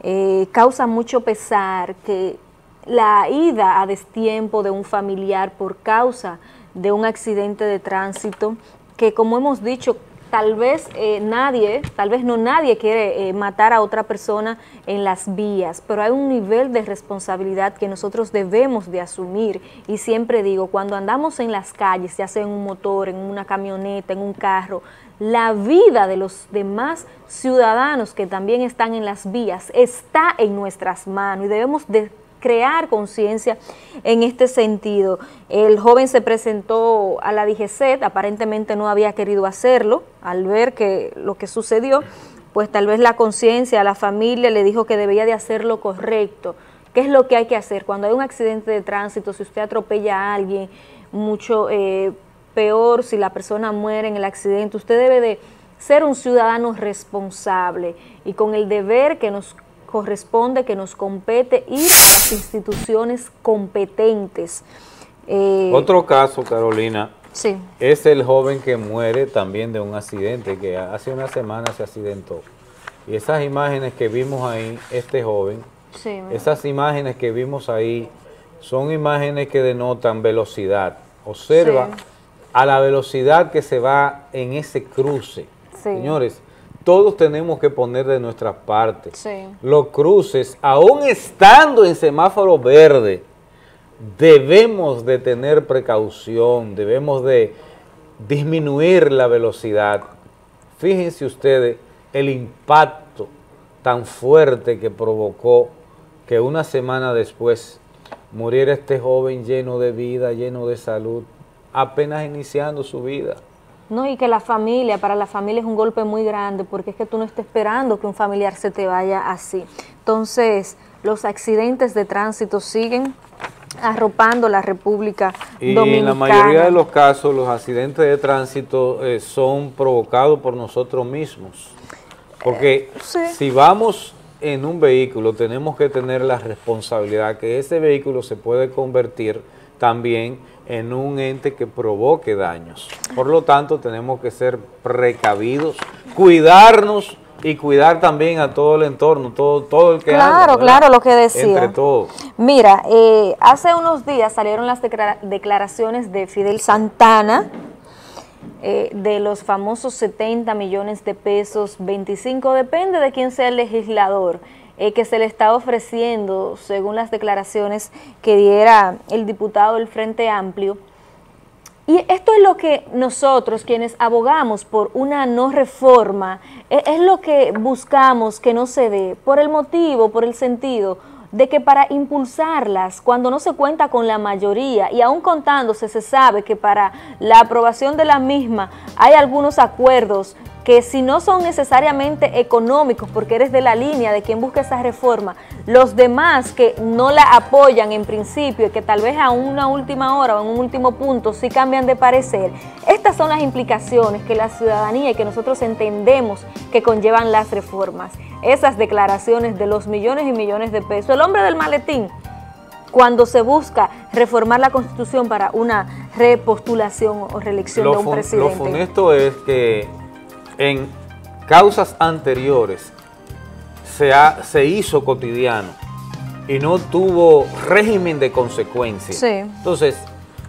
Eh, causa mucho pesar que la ida a destiempo de un familiar por causa de un accidente de tránsito, que como hemos dicho, tal vez eh, nadie, tal vez no nadie quiere eh, matar a otra persona en las vías, pero hay un nivel de responsabilidad que nosotros debemos de asumir. Y siempre digo, cuando andamos en las calles, ya sea en un motor, en una camioneta, en un carro, la vida de los demás ciudadanos que también están en las vías está en nuestras manos y debemos de crear conciencia en este sentido. El joven se presentó a la DGCET, aparentemente no había querido hacerlo, al ver que lo que sucedió, pues tal vez la conciencia, la familia le dijo que debía de hacer lo correcto. ¿Qué es lo que hay que hacer? Cuando hay un accidente de tránsito, si usted atropella a alguien, mucho eh, peor si la persona muere en el accidente, usted debe de ser un ciudadano responsable y con el deber que nos corresponde, que nos compete, ir a las instituciones competentes. Eh, Otro caso, Carolina, Sí. es el joven que muere también de un accidente, que hace una semana se accidentó. Y esas imágenes que vimos ahí, este joven, Sí, esas imágenes que vimos ahí son imágenes que denotan velocidad. Observa Sí. a la velocidad que se va en ese cruce. Señores, todos tenemos que poner de nuestra parte. Sí. Los cruces, aún estando en semáforo verde, debemos de tener precaución, debemos de disminuir la velocidad. Fíjense ustedes el impacto tan fuerte que provocó que una semana después muriera este joven lleno de vida, lleno de salud, apenas iniciando su vida. No, y que la familia, para la familia es un golpe muy grande, porque es que tú no estás esperando que un familiar se te vaya así. Entonces, los accidentes de tránsito siguen arropando la República Y Dominicana. en la mayoría de los casos, los accidentes de tránsito eh, son provocados por nosotros mismos. Porque sí. si vamos en un vehículo tenemos que tener la responsabilidad que ese vehículo se puede convertir también en un ente que provoque daños. Por lo tanto, tenemos que ser precavidos, cuidarnos y cuidar también a todo el entorno, todo, todo el que Claro, claro, lo que decía. Entre todos. Mira, eh, hace unos días salieron las declara- declaraciones de Fidel Santana eh, de los famosos 70 millones de pesos, 25, depende de quién sea el legislador, eh, que se le está ofreciendo, según las declaraciones que diera el diputado del Frente Amplio. Y esto es lo que nosotros, quienes abogamos por una no reforma, e- es, lo que buscamos que no se dé, por el motivo, por el sentido de que para impulsarlas, cuando no se cuenta con la mayoría y aún contándose, se sabe que para la aprobación de la misma hay algunos acuerdos que si no son necesariamente económicos, porque eres de la línea de quien busca esa reforma, los demás que no la apoyan en principio y que tal vez a una última hora o en un último punto sí cambian de parecer, estas son las implicaciones que la ciudadanía y que nosotros entendemos que conllevan las reformas. Esas declaraciones de los millones y millones de pesos. El hombre del maletín, cuando se busca reformar la constitución para una repostulación o reelección Lo, de un lo presidente. funesto es que en causas anteriores se, ha- se hizo cotidiano y no tuvo régimen de consecuencias. Sí. Entonces,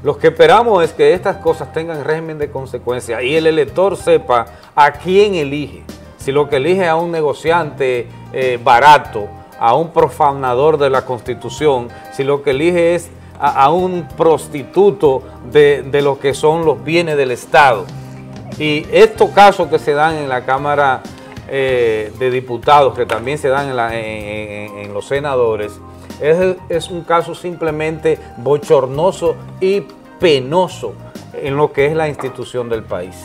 lo que esperamos es que estas cosas tengan régimen de consecuencia y el elector sepa a quién elige. Si lo que elige a un negociante eh, barato, a un profanador de la Constitución, si lo que elige es a, a un prostituto de, de lo que son los bienes del Estado. Y estos casos que se dan en la Cámara eh, de Diputados, que también se dan en, los senadores, es, es un caso simplemente bochornoso y penoso en lo que es la institución del país.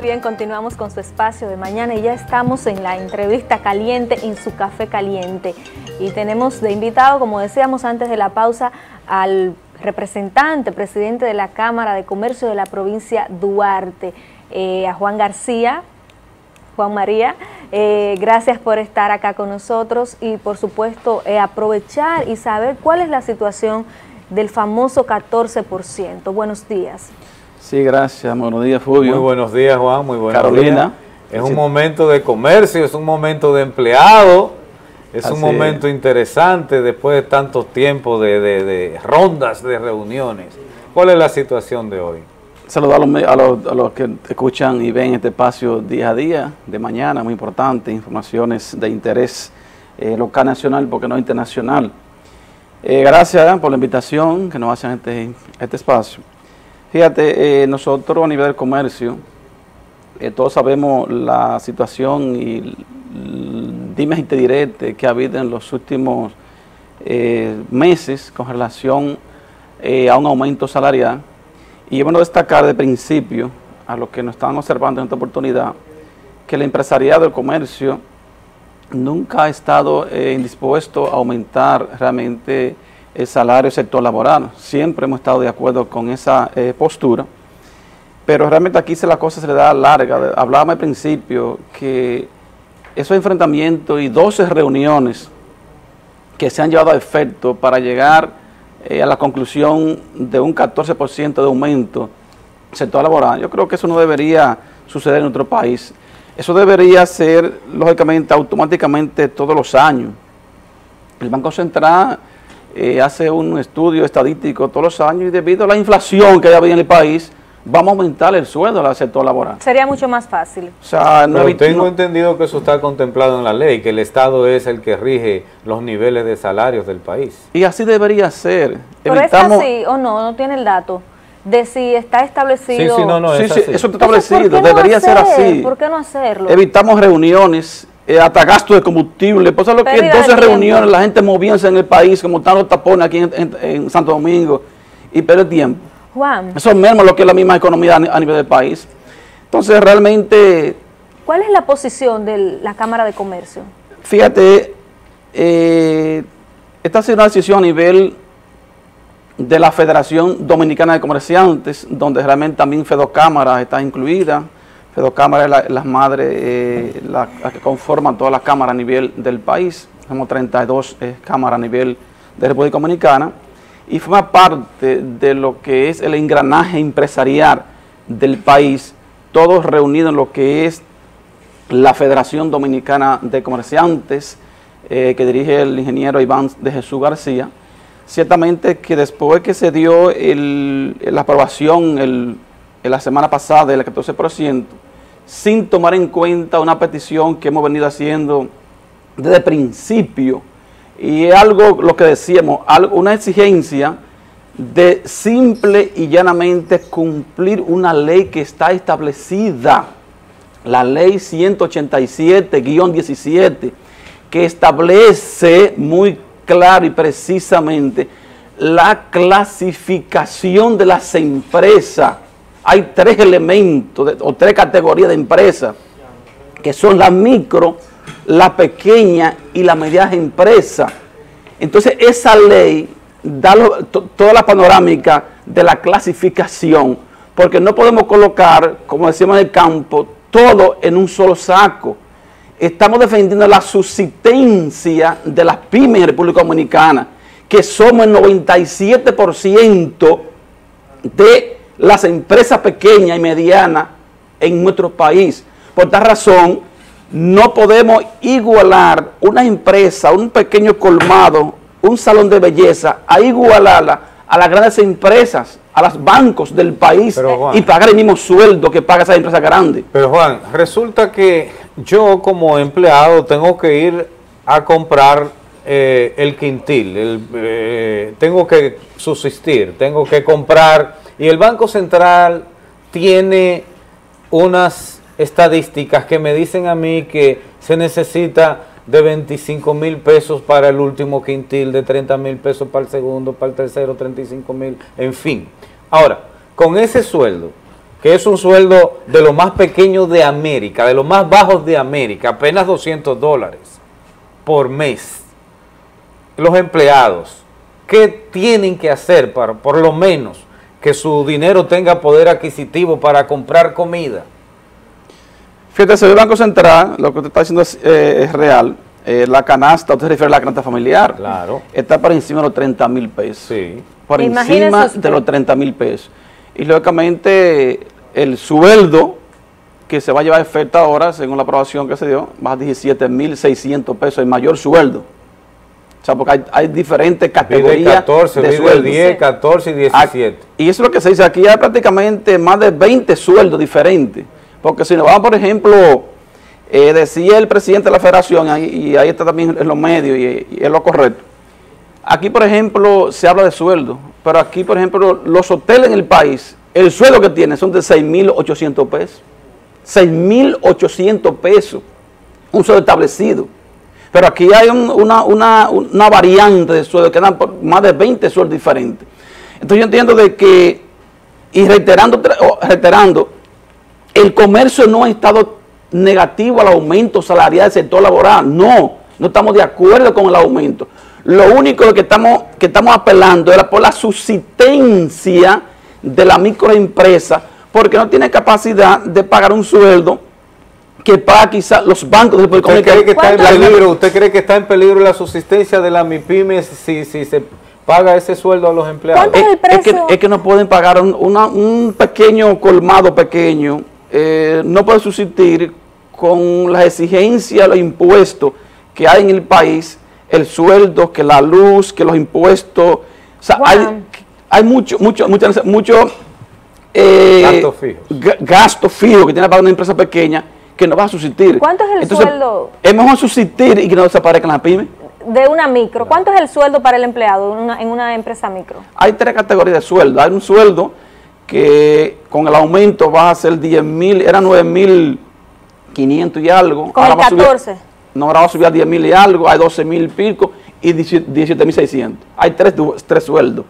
Bien, continuamos con su espacio de mañana y ya estamos en la entrevista caliente en su café caliente. Y tenemos de invitado, como decíamos antes de la pausa, al representante, presidente de la Cámara de Comercio de la provincia Duarte, eh, a Juan García. Juan María, eh, gracias por estar acá con nosotros y por supuesto eh, aprovechar y saber cuál es la situación del famoso 14%. Buenos días. Sí, gracias. Buenos días, Fulvio. Muy buenos días, Juan. Muy buenos Carolina. días. Es un momento de comercio, es un momento de empleado, es un momento interesante después de tanto tiempo de, de- de rondas de reuniones. ¿Cuál es la situación de hoy? Saludar a los, a, los, a los que escuchan y ven este espacio día a día, de mañana, muy importante, informaciones de interés eh, local, nacional, porque no internacional. Eh, gracias por la invitación que nos hacen este, este espacio. Fíjate, eh, nosotros a nivel del comercio, eh, todos sabemos la situación y dimes y te direte que ha habido en los últimos eh, meses con relación a un aumento salarial. Y es bueno destacar de principio a los que nos están observando en esta oportunidad que el empresariado del comercio nunca ha estado indispuesto a aumentar realmente el salario del sector laboral. Siempre hemos estado de acuerdo con esa eh, postura. Pero realmente aquí se la cosa se le da larga. Hablábamos al principio que esos enfrentamientos y 12 reuniones que se han llevado a efecto para llegar eh, a la conclusión de un 14% de aumento del sector laboral, yo creo que eso no debería suceder en nuestro país. Eso debería ser, lógicamente, automáticamente todos los años. El Banco Central eh, hace un estudio estadístico todos los años y debido a la inflación que hay habido en el país, vamos a aumentar el sueldo del sector laboral. Sería mucho más fácil. O sea, no Pero tengo no- entendido que eso está contemplado en la ley, que el Estado es el que rige los niveles de salarios del país. y así debería ser. Pero es Evitamos- así o no, no tiene el dato de si está establecido. Sí, sí, eso está Entonces, establecido, ¿por qué no debería ser así. ¿Por qué no hacerlo? Evitamos reuniones, eh, hasta gasto de combustible. Pues lo que Pérdida de 12 tiempo. reuniones, la gente moviéndose en el país, como están los tapones aquí en, en- en Santo Domingo, y pierde tiempo. Juan, Eso es menos lo que es la misma economía a nivel del país. Entonces, realmente, ¿cuál es la posición de la Cámara de Comercio? fíjate, eh, esta ha sido una decisión a nivel de la Federación Dominicana de Comerciantes, donde realmente también Fedocámara está incluida. Fedocámara es la, las madres eh, la, la que conforman todas las cámaras a nivel del país. Somos 32 eh, cámaras a nivel de República Dominicana y forma parte de lo que es el engranaje empresarial del país, todos reunidos en lo que es la Federación Dominicana de Comerciantes, eh, que dirige el ingeniero Iván de Jesús García. Ciertamente que después que se dio el- la aprobación el- la semana pasada del 14%, sin tomar en cuenta una petición que hemos venido haciendo desde el principio, y es algo, lo que decíamos, algo- una exigencia de simple y llanamente cumplir una ley que está establecida, la ley 187-17, que establece muy claro y precisamente la clasificación de las empresas. Hay tres elementos o tres categorías de empresas, que son la micro, la pequeña y la mediana empresa. Entonces esa ley da toda la panorámica de la clasificación, porque no podemos colocar, como decíamos en el campo, todo en un solo saco. Estamos defendiendo la subsistencia de las pymes en República Dominicana, que somos el 97% de las empresas pequeñas y medianas en nuestro país. Por tal razón, no podemos igualar una empresa, un pequeño colmado, un salón de belleza, a igualarla a las grandes empresas, a los bancos del país Pero, Juan. y pagar el mismo sueldo que paga esa empresa grande. Pero Juan, resulta que yo como empleado tengo que ir a comprar eh, el quintil, eh, tengo que subsistir, tengo que comprar y el Banco Central tiene unas estadísticas que me dicen a mí que se necesita de 25 mil pesos para el último quintil, de 30 mil pesos para el segundo, para el tercero 35 mil, en fin. Ahora, con ese sueldo, que es un sueldo de lo más pequeño de América, de los más bajos de América, apenas 200 dólares por mes, los empleados, ¿qué tienen que hacer para, por lo menos, que su dinero tenga poder adquisitivo para comprar comida? Fíjate, el Banco Central, lo que usted está diciendo es, eh, es real. Eh, la canasta, usted se refiere a la canasta familiar. Claro. Está por encima de los 30 mil pesos. Sí. Por encima usted. de los 30 mil pesos. Y lógicamente, el sueldo que se va a llevar a efecto ahora, según la aprobación que se dio, va a 17 mil 600 pesos, el mayor sueldo. O sea, porque hay, hay diferentes Vive categorías 14, de vive sueldos. 10, 14 y 17. Y eso es lo que se dice, aquí hay prácticamente más de 20 sueldos diferentes. Porque si nos vamos, por ejemplo, eh, decía el presidente de la federación, ahí- y ahí está también en los medios, y, y es lo correcto. Aquí, por ejemplo, se habla de sueldo, pero aquí, por ejemplo, los hoteles en el país, el sueldo que tienen son de 6.800 pesos. 6.800 pesos, un sueldo establecido. Pero aquí hay un- una, una- una variante de sueldo que dan más de 20 sueldos diferentes. Entonces yo entiendo de que, y reiterando, reiterando, el comercio no ha estado negativo al aumento salarial del sector laboral. No, no estamos de acuerdo con el aumento. Lo único que estamos, que estamos apelando era por la subsistencia de la microempresa, porque no tiene capacidad de pagar un sueldo que paga quizás los bancos de República ¿Usted cree, que está en peligro, ¿Usted cree que está en peligro la subsistencia de la MIPYME si, si se paga ese sueldo a los empleados? Es, es que, es que no pueden pagar un, una- un pequeño colmado pequeño, eh, no puede subsistir con las exigencias, los impuestos que hay en el país, el sueldo, que la luz, que los impuestos. O sea, hay, hay mucho, mucho, mucho, mucho eh, Gastos fijos. ga- gasto fijo que tiene que pagar una empresa pequeña que no va a subsistir. ¿Cuánto es el Entonces, sueldo Es mejor subsistir y que no desaparezcan las pymes. de una micro? ¿Cuánto es el sueldo para el empleado en una, en una empresa micro? Hay tres categorías de sueldo. Hay un sueldo que con el aumento va a ser 10 mil, era 9 mil 500 y algo. Con el va a subir- 14. no, ahora va a subir a 10 mil y algo, hay 12 mil pico y 17 mil 600. Hay tres, tres sueldos.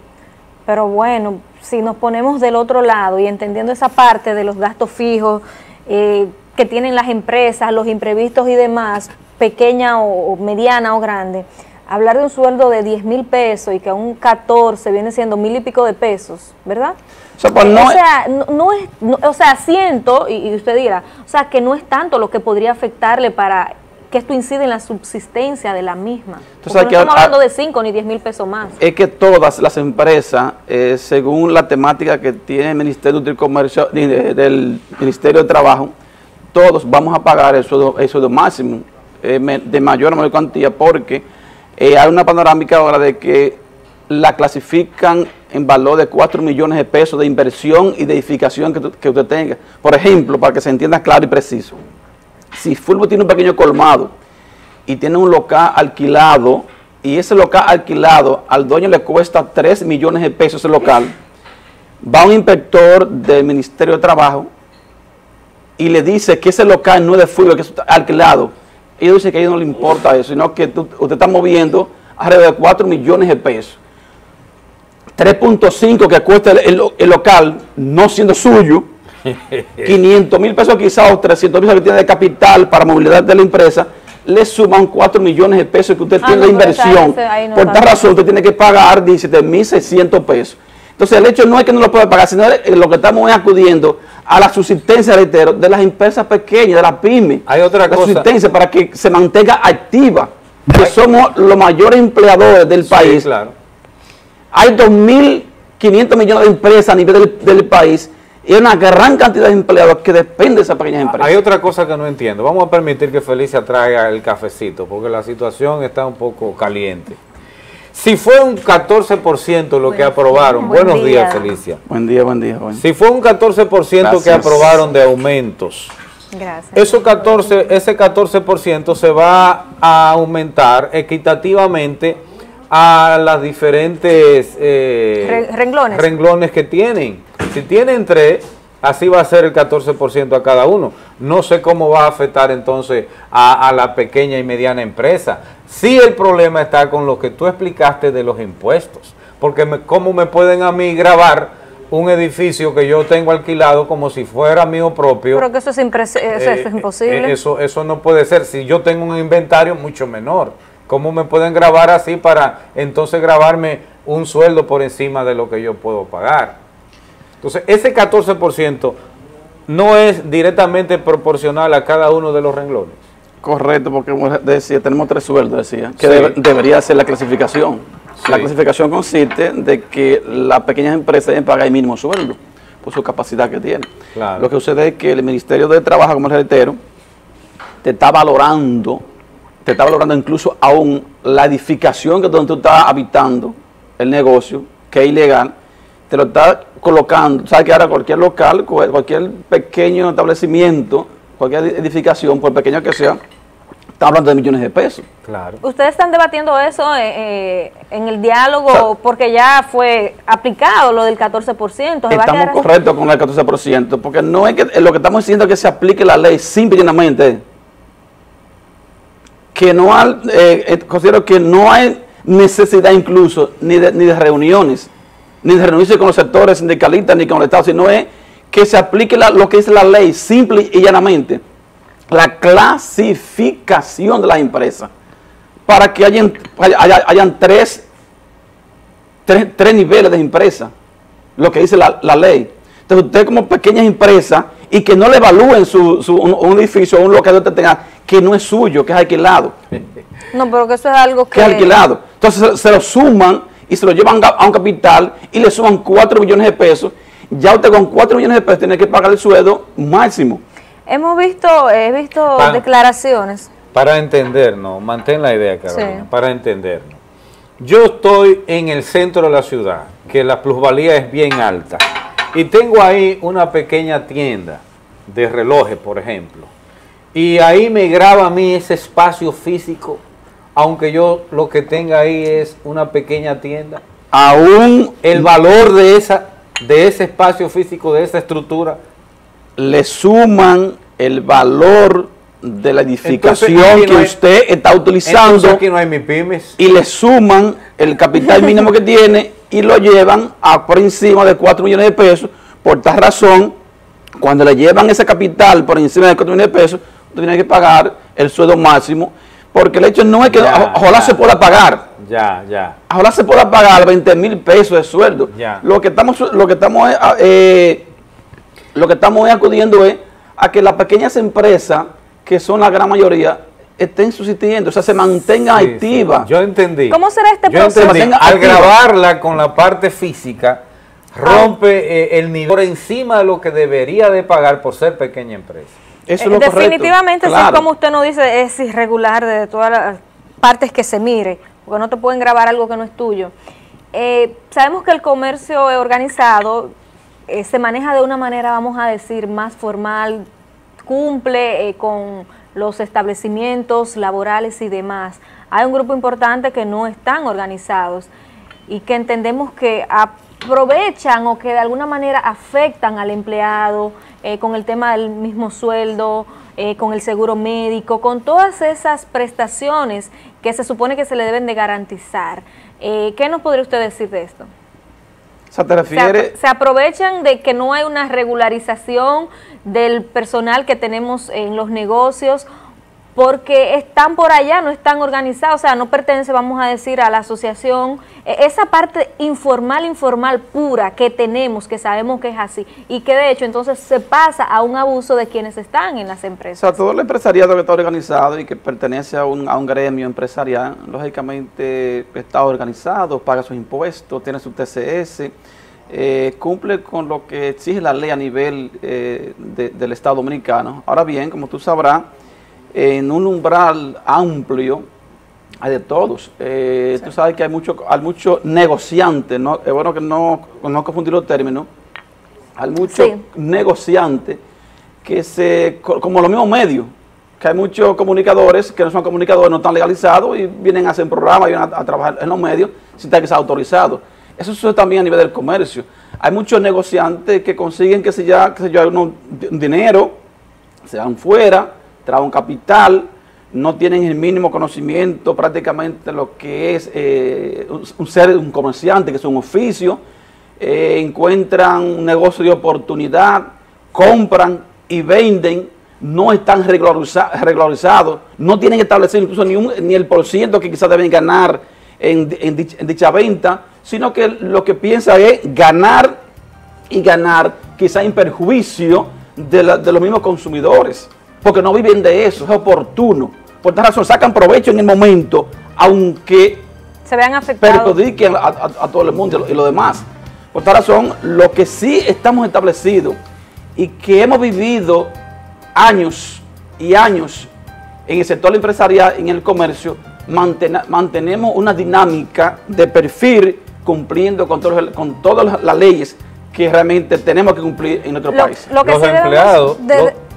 Pero bueno, si nos ponemos del otro lado y entendiendo esa parte de los gastos fijos eh, que tienen las empresas, los imprevistos y demás, pequeña o, o mediana o grande, hablar de un sueldo de 10 mil pesos y que a un 14 viene siendo mil y pico de pesos, ¿verdad? O sea, pues Eh, no o es- sea, no, no es, no- o sea, siento, y, y usted dirá, o sea, que no es tanto lo que podría afectarle para que esto incide en la subsistencia de la misma. No estamos a- hablando de 5 ni 10 mil pesos más. es que todas las empresas, eh, según la temática que tiene el Ministerio del Comercio, de- del Ministerio de Trabajo, todos vamos a pagar sueldo, el sueldo máximo eh, de mayor a mayor cuantía porque eh, hay una panorámica ahora de que la clasifican en valor de 4 millones de pesos de inversión y de edificación que, que usted tenga. Por ejemplo, para que se entienda claro y preciso, si Fulvo tiene un pequeño colmado y tiene un local alquilado y ese local alquilado al dueño le cuesta 3 millones de pesos ese local, va un inspector del Ministerio de Trabajo y le dice que ese local no es de Fulvo, que es alquilado. Ellos dicen que a ellos no le importa eso, sino que tú- usted está moviendo alrededor de 4 millones de pesos. 3.5 que cuesta el, el- el local, no siendo suyo, [laughs] 500 mil pesos quizás o 300 mil pesos que tiene de capital para movilidad de la empresa, le suman 4 millones de pesos que usted Ah, tiene no, de inversión. ese ahí no Por tal razón, usted tiene que pagar 17 mil 600 pesos. Entonces, el hecho no es que no lo pueda pagar, sino eh, lo que estamos es acudiendo a la subsistencia, reitero, de las empresas pequeñas, de las pymes. Hay otra la cosa. subsistencia para que se mantenga activa, que somos los mayores empleadores del país. claro. Hay 2.500 millones de empresas a nivel del, del país y una gran cantidad de empleados que dependen de esas pequeñas empresas. Hay otra cosa que no entiendo. Vamos a permitir que Felicia traiga el cafecito, porque la situación está un poco caliente. Si fue un 14% lo que aprobaron, buen buenos día. días, Felicia. Buen día, buen día, joven. Si fue un 14% que Gracias. aprobaron de aumentos, Gracias. eso 14, ese 14% se va a aumentar equitativamente a las diferentes eh, Re- renglones. renglones que tienen. Si tienen tres, así va a ser el 14% a cada uno. No sé cómo va a afectar entonces a, a la pequeña y mediana empresa. Sí el problema está con lo que tú explicaste de los impuestos. Porque me- cómo me pueden a mí grabar un edificio que yo tengo alquilado como si fuera mío propio. Pero que eso es, eso es Eh, imposible. eh, Eso, eso no puede ser. Si yo tengo un inventario mucho menor, ¿cómo me pueden grabar así para entonces grabarme un sueldo por encima de lo que yo puedo pagar? Entonces, ese 14% no es directamente proporcional a cada uno de los renglones. Correcto, porque decía, tenemos tres sueldos, decía, que Sí. debería ser la clasificación. La clasificación consiste de que las pequeñas empresas deben pagar el mínimo sueldo por su capacidad que tienen. Claro. Lo que sucede es que el Ministerio de Trabajo, como reitero, te está valorando, te está valorando incluso aún la edificación que donde tú estás habitando, el negocio, que es ilegal, te lo está colocando. Sabes que ahora cualquier local, cu- cualquier pequeño establecimiento, cualquier edificación, por pequeño que sea, está hablando de millones de pesos. Claro. ¿Ustedes están debatiendo eso eh, eh, en el diálogo porque ya fue aplicado lo del 14%? ¿Se va a Estamos correctos con el 14%, porque no es que eh, lo que estamos diciendo es que se aplique la ley simple y llanamente. Que no hay, eh, considero que no hay necesidad incluso ni de, ni de reuniones, ni reunirse con los sectores sindicalistas ni con el Estado, sino es que se aplique la- lo que dice la ley simple y llanamente. La clasificación de las empresas para que hayan, haya- hayan tres tres, tres niveles de empresa, lo que dice la, la ley. Entonces, usted como pequeñas empresas y que no le evalúen su, su- un, un edificio o un local donde usted tenga que no es suyo, que es alquilado, No, pero que eso es algo que... que es alquilado. Entonces se, se lo suman y se lo llevan a un capital y le suman 4 millones de pesos. Ya usted con 4 millones de pesos tiene que pagar el sueldo máximo. Hemos visto, he visto declaraciones. Para entendernos, mantén la idea, Carolina, Sí. para entendernos. Yo estoy en el centro de la ciudad, que la plusvalía es bien alta, y tengo ahí una pequeña tienda de relojes, por ejemplo, y ahí me graba a mí ese espacio físico, aunque yo lo que tenga ahí es una pequeña tienda. Aún el valor de esa de ese espacio físico, de esa estructura, le suman el valor de la edificación Entonces, que no hay- usted está utilizando entonces aquí no hay MIPIMES. y le suman el capital mínimo que tiene y lo llevan a por encima de 4 millones de pesos. Por tal razón, cuando le llevan ese capital por encima de 4 millones de pesos, usted tiene que pagar el sueldo máximo Porque el hecho no es que Ya, ojalá ya. se pueda pagar. Ya, ya. Ojalá se pueda pagar 20 mil pesos de sueldo. Ya. Lo que estamos, lo que estamos, eh, eh, lo que estamos es acudiendo es a que las pequeñas empresas, que son la gran mayoría, estén subsistiendo, o sea, se mantengan Sí, sí. activas. Yo entendí. ¿Cómo será este Yo proceso? entendí. Mantenga Al activa. grabarla con la parte física, rompe eh, el nivel por encima de lo que debería de pagar por ser pequeña empresa. Eso Eh, Definitivamente, sí, como usted nos dice, es irregular de todas las partes que se mire, porque no te pueden grabar algo que no es tuyo. Eh, sabemos que el comercio organizado eh, se maneja de una manera, vamos a decir, más formal, cumple eh, con los establecimientos laborales y demás. Hay un grupo importante que no están organizados y que entendemos que aprovechan o que de alguna manera afectan al empleado eh, con el tema del mismo sueldo, eh, con el seguro médico, con todas esas prestaciones que se supone que se le deben de garantizar. Eh, ¿Qué nos podría usted decir de esto? O sea, te Se, refieres... apro- se aprovechan de que no hay una regularización del personal que tenemos en los negocios porque están por allá, no están organizados, o sea, no pertenece, vamos a decir, a la asociación. E- Esa parte informal, informal, pura que tenemos, que sabemos que es así, y que de hecho entonces se pasa a un abuso de quienes están en las O empresas. sea, todo el empresariado que está organizado y que pertenece a un, a un gremio empresarial, lógicamente está organizado, paga sus impuestos, tiene su TCS, eh, cumple con lo que exige la ley a nivel eh, de- del Estado Dominicano. Ahora bien, como tú sabrás, en un umbral amplio hay de todos. Eh, Tú sabes que hay mucho, hay muchos negociantes, ¿no? es bueno que no, no confundir los términos, hay muchos Sí. negociantes que se, co- como los mismos medios, que hay muchos comunicadores que no son comunicadores, no están legalizados y vienen a hacer un programa y vienen a, a trabajar en los medios sin estar que sea autorizado. Eso sucede también a nivel del comercio. Hay muchos negociantes que consiguen que se ya, que se yo, uno- un dinero, se van fuera, un capital, no tienen el mínimo conocimiento prácticamente lo que es eh, un, ser un comerciante, que es un oficio, eh, encuentran un negocio de oportunidad, compran y venden, no están regulariza- regularizados, no tienen establecido incluso ni, ni el por ciento que quizás deben ganar en, en dich- en dicha venta, sino que lo que piensa es ganar y ganar quizá en perjuicio de los mismos consumidores, porque no viven de eso, es oportuno. Por esta razón sacan provecho en el momento, aunque Se vean afectados. perjudiquen a, a- a todo el mundo y lo, demás. Por esta razón, lo que sí estamos establecidos y que hemos vivido años y años en el sector empresarial, en el comercio, mantena- mantenemos una dinámica de perfil cumpliendo con, todos el- con todas las- leyes que realmente tenemos que cumplir en nuestro Lo- país. lo que Los sí empleados... de- lo-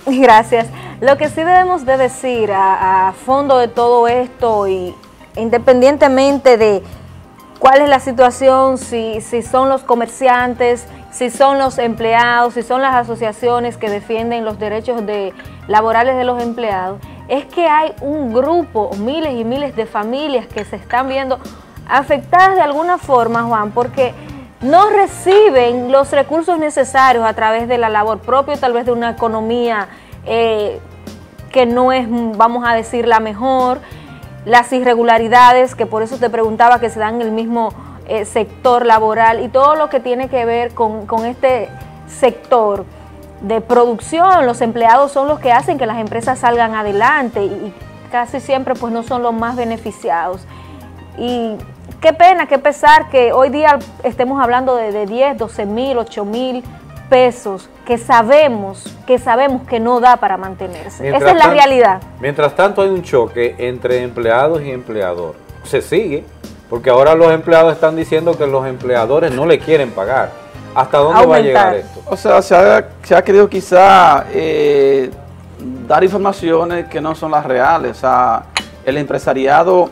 [laughs] Gracias. Lo que sí debemos de decir a, a fondo de todo esto y independientemente de cuál es la situación, si, si son los comerciantes, si son los empleados, si son las asociaciones que defienden los derechos de, laborales de los empleados, es que hay un grupo, miles y miles de familias que se están viendo afectadas de alguna forma, Juan, porque no reciben los recursos necesarios a través de la labor propia, tal vez de una economía eh, que no es, vamos a decir, la mejor, las irregularidades, que por eso te preguntaba que se dan en el mismo eh, sector laboral y todo lo que tiene que ver con, con este sector de producción, los empleados son los que hacen que las empresas salgan adelante y, y casi siempre pues no son los más beneficiados. Y qué pena, qué pesar que hoy día estemos hablando de, de 10, 12 mil, 8 mil pesos que sabemos, que sabemos que no da para mantenerse. Mientras Esa es la tanto- realidad. Mientras tanto hay un choque entre empleados y empleador. Se sigue, porque ahora los empleados están diciendo que los empleadores no le quieren pagar. ¿Hasta dónde va a llegar esto? O sea, se ha, se ha querido quizá eh, dar informaciones que no son las reales. O sea, el empresariado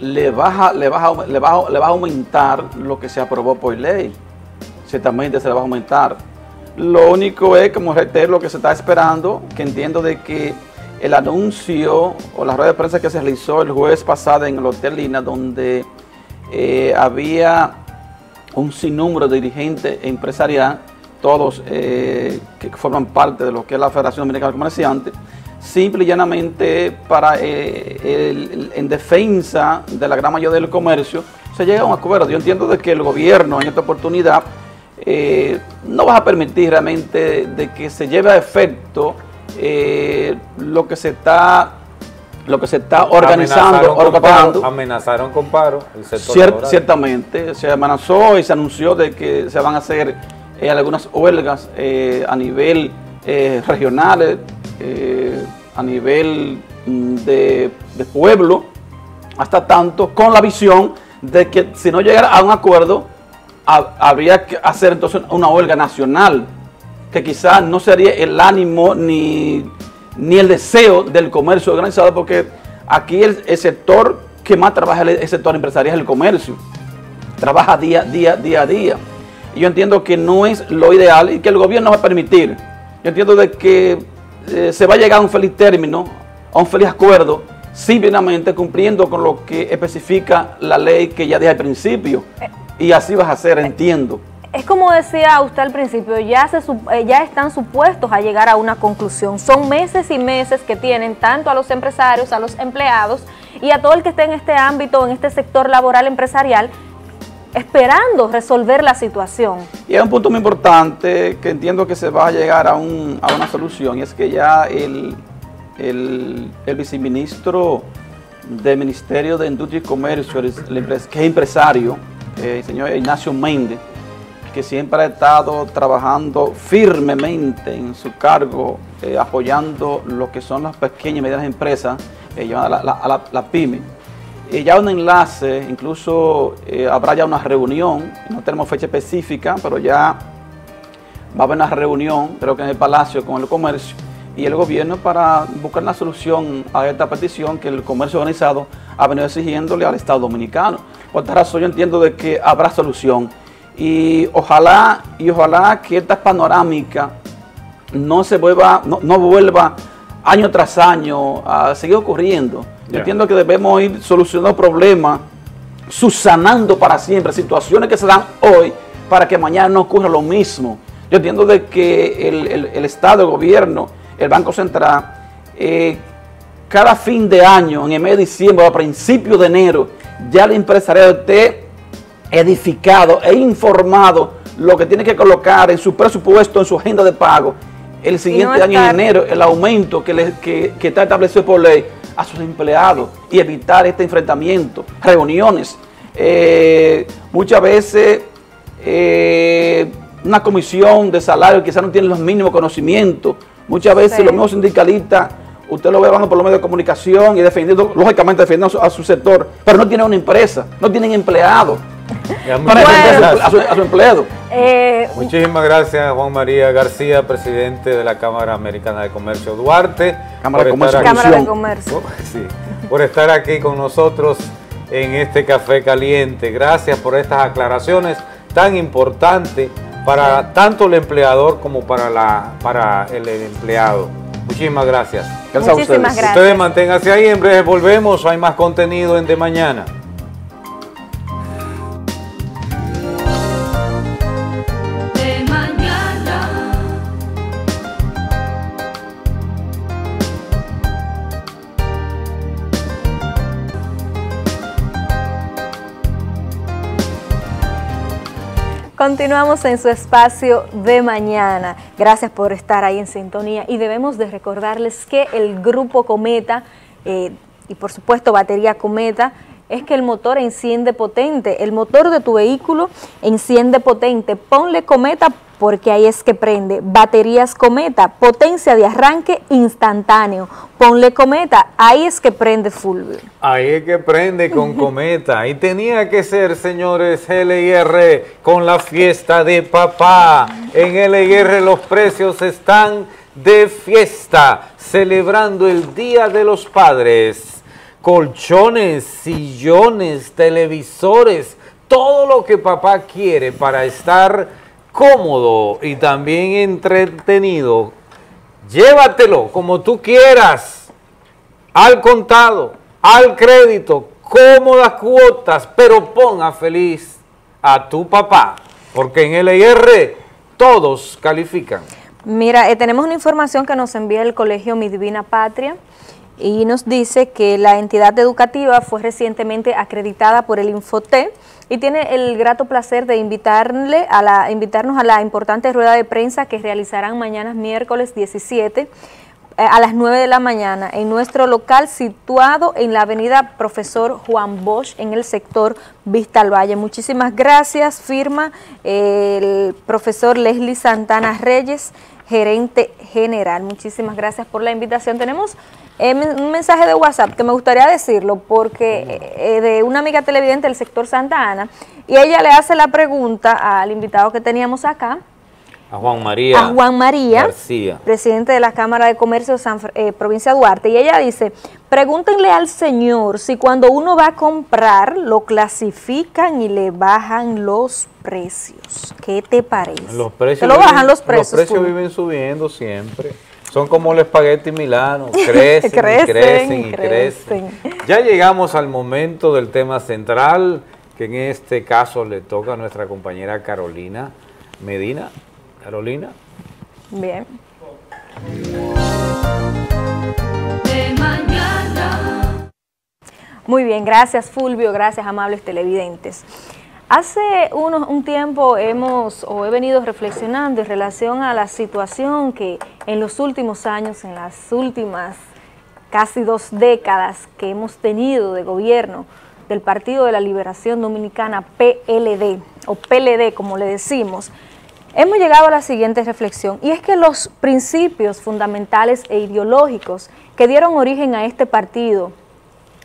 le le baja, le le va a aumentar lo que se aprobó por ley. Ciertamente se le va a aumentar. Lo único es, como reitero, lo que se está esperando, que entiendo de que el anuncio o la rueda de prensa que se realizó el jueves pasado en el Hotel Lina, donde eh, había un sinnúmero de dirigentes empresariales, todos eh, que forman parte de lo que es la Federación Dominicana de Comerciantes, simple y llanamente para eh, el- en defensa de la gran mayoría del comercio, se llega a un acuerdo. Yo entiendo de que el gobierno en esta oportunidad eh, no va a permitir realmente de que se lleve a efecto eh, lo que se está lo que se está organizando, Amenazaron con organizando. paro, amenazaron con paro el sector Cier- ciertamente, se amenazó y se anunció de que se van a hacer eh, algunas huelgas a nivel regional, eh, a nivel mm, de, de pueblo, hasta tanto con la visión de que si no llegara a un acuerdo, ha- habría que hacer entonces una huelga nacional, que quizás no sería el ánimo ni, ni el deseo del comercio organizado, porque aquí el, el sector que más trabaja el, el sector empresarial es el comercio. Trabaja día, día, día a día. Y yo entiendo que no es lo ideal y que el gobierno va a permitir. Yo entiendo de que eh, se va a llegar a un feliz término, a un feliz acuerdo, simplemente cumpliendo con lo que especifica la ley que ya dije al principio. Y así vas a hacer, entiendo. Es como decía usted al principio, ya, se, eh, ya están supuestos a llegar a una conclusión. Son meses y meses que tienen tanto a los empresarios, a los empleados y a todo el que esté en este ámbito, en este sector laboral empresarial, esperando resolver la situación. Y hay un punto muy importante que entiendo que se va a llegar a, un- a una solución y es que ya el, el, el viceministro del Ministerio de Industria y Comercio, que es empresario, eh, el señor Ignacio Méndez, que siempre ha estado trabajando firmemente en su cargo, eh, apoyando lo que son las pequeñas y medianas empresas, eh, a la, la- la- la pyme. Eh, ya un enlace, incluso eh, habrá ya una reunión, no tenemos fecha específica, pero ya va a haber una reunión, creo que en el Palacio con el Comercio y el gobierno para buscar una solución a esta petición que el comercio organizado ha venido exigiéndole al Estado Dominicano. Por esta razón yo entiendo de que habrá solución y ojalá y ojalá que esta panorámica no se vuelva, no, no vuelva año tras año a seguir ocurriendo. Yo entiendo que debemos ir solucionando problemas, subsanando para siempre situaciones que se dan hoy para que mañana no ocurra lo mismo. Yo entiendo de que el, el- el Estado, el gobierno, el Banco Central, eh, cada fin de año, en el mes de diciembre o a principios de enero, ya el empresariado esté edificado e informado lo que tiene que colocar en su presupuesto, en su agenda de pago, el siguiente año en enero, el aumento que, le- que- que está establecido por ley a sus empleados y evitar este enfrentamiento, reuniones. Eh, muchas veces eh, una comisión de salario quizás no tiene los mínimos conocimientos. Muchas veces Sí. los mismos sindicalistas, usted lo ve hablando por los medios de comunicación y defendiendo, lógicamente defendiendo a su, a su sector, pero no tienen una empresa, no tienen empleados para a su- gracias. a, su, a su empleado. Eh, Muchísimas gracias, Juan María García, presidente de la Cámara Americana de Comercio Duarte. Cámara de Comercio. estar aquí- Cámara de Comercio. Sí, por estar aquí con nosotros en este café caliente. Gracias por estas aclaraciones tan importantes para tanto el empleador como para, la, para el empleado. Muchísimas gracias. Gracias a Muchísimas ustedes. gracias. Ustedes manténganse ahí, en breve volvemos. Hay más contenido en De Mañana. Continuamos en su espacio de mañana. Gracias por estar ahí en sintonía y debemos de recordarles que el grupo Cometa eh, y por supuesto batería Cometa es que el motor enciende potente. El motor de tu vehículo enciende potente. Ponle Cometa porque ahí es que prende. Baterías Cometa, potencia de arranque instantáneo. Ponle Cometa, ahí es que prende Fulvio. Ahí es que prende con [laughs] cometa. Y tenía que ser, señores, LIR con la fiesta de papá. En LIR los precios están de fiesta, celebrando el Día de los Padres. Colchones, sillones, televisores, todo lo que papá quiere para estar cómodo y también entretenido. Llévatelo como tú quieras al contado, al crédito, cómodas cuotas, pero ponga feliz a tu papá, porque en LIR todos califican. Mira, eh, tenemos una información que nos envía el Colegio Mi Divina Patria y nos dice que la entidad educativa fue recientemente acreditada por el Infoté y tiene el grato placer de invitarle a la, invitarnos a la importante rueda de prensa que realizarán mañana miércoles 17 eh, a las 9 de la mañana en nuestro local situado en la avenida Profesor Juan Bosch en el sector Vista al Valle. Muchísimas gracias, firma eh, el profesor Leslie Santana Reyes, gerente general. Muchísimas gracias por la invitación. Tenemos eh, un mensaje de WhatsApp que me gustaría decirlo porque eh, de una amiga televidente del sector Santa Ana y ella le hace la pregunta al invitado que teníamos acá, A Juan María. a Juan María, García. presidente de la Cámara de Comercio de San eh, Provincia de Duarte, y ella dice, pregúntenle al señor si cuando uno va a comprar lo clasifican y le bajan los precios. ¿Qué te parece? Los precios Te lo viven- bajan los precios. Los precios viven subiendo siempre. Son como el espagueti milano, [laughs] crecen, Crecen, y crecen y crecen. Ya llegamos al momento del tema central, que en este caso le toca a nuestra compañera Carolina Medina. Carolina. Bien. De mañana. Muy bien, gracias Fulvio, gracias amables televidentes. Hace unos, un tiempo hemos o he venido reflexionando en relación a la situación que en los últimos años, en las últimas casi dos décadas que hemos tenido de gobierno del Partido de la Liberación Dominicana, PLD, o PLD como le decimos, hemos llegado a la siguiente reflexión, y es que los principios fundamentales e ideológicos que dieron origen a este partido,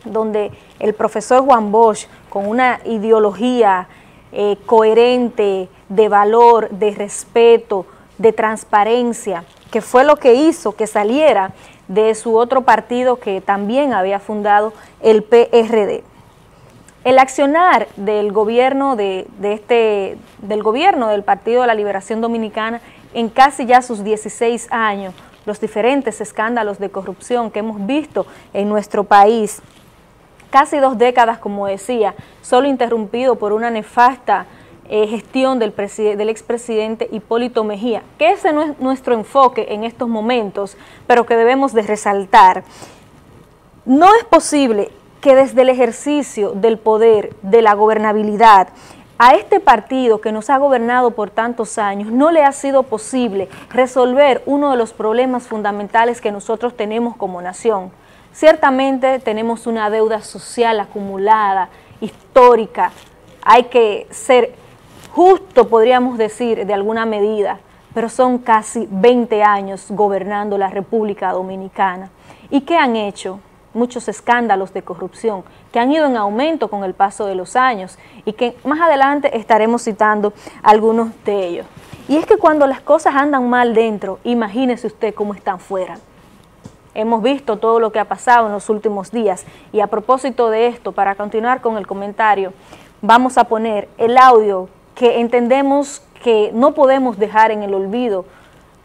donde el profesor Juan Bosch, con una ideología eh, coherente, de valor, de respeto, de transparencia, que fue lo que hizo que saliera de su otro partido que también había fundado, el PRD. El accionar del gobierno de, este, del gobierno del Partido de la Liberación Dominicana en casi ya sus 16 años, los diferentes escándalos de corrupción que hemos visto en nuestro país, casi dos décadas, como decía, solo interrumpido por una nefasta eh, gestión del, del expresidente Hipólito Mejía, que ese no es nuestro enfoque en estos momentos, pero que debemos de resaltar. No es posible que desde el ejercicio del poder, de la gobernabilidad, a este partido que nos ha gobernado por tantos años no le ha sido posible resolver uno de los problemas fundamentales que nosotros tenemos como nación. Ciertamente tenemos una deuda social acumulada, histórica, hay que ser justo, podríamos decir, de alguna medida, pero son casi 20 años gobernando la República Dominicana. ¿Y qué han hecho? Muchos escándalos de corrupción que han ido en aumento con el paso de los años y que más adelante estaremos citando algunos de ellos. Y es que cuando las cosas andan mal dentro, imagínese usted cómo están fuera. Hemos visto todo lo que ha pasado en los últimos días y a propósito de esto, para continuar con el comentario, vamos a poner el audio que entendemos que no podemos dejar en el olvido,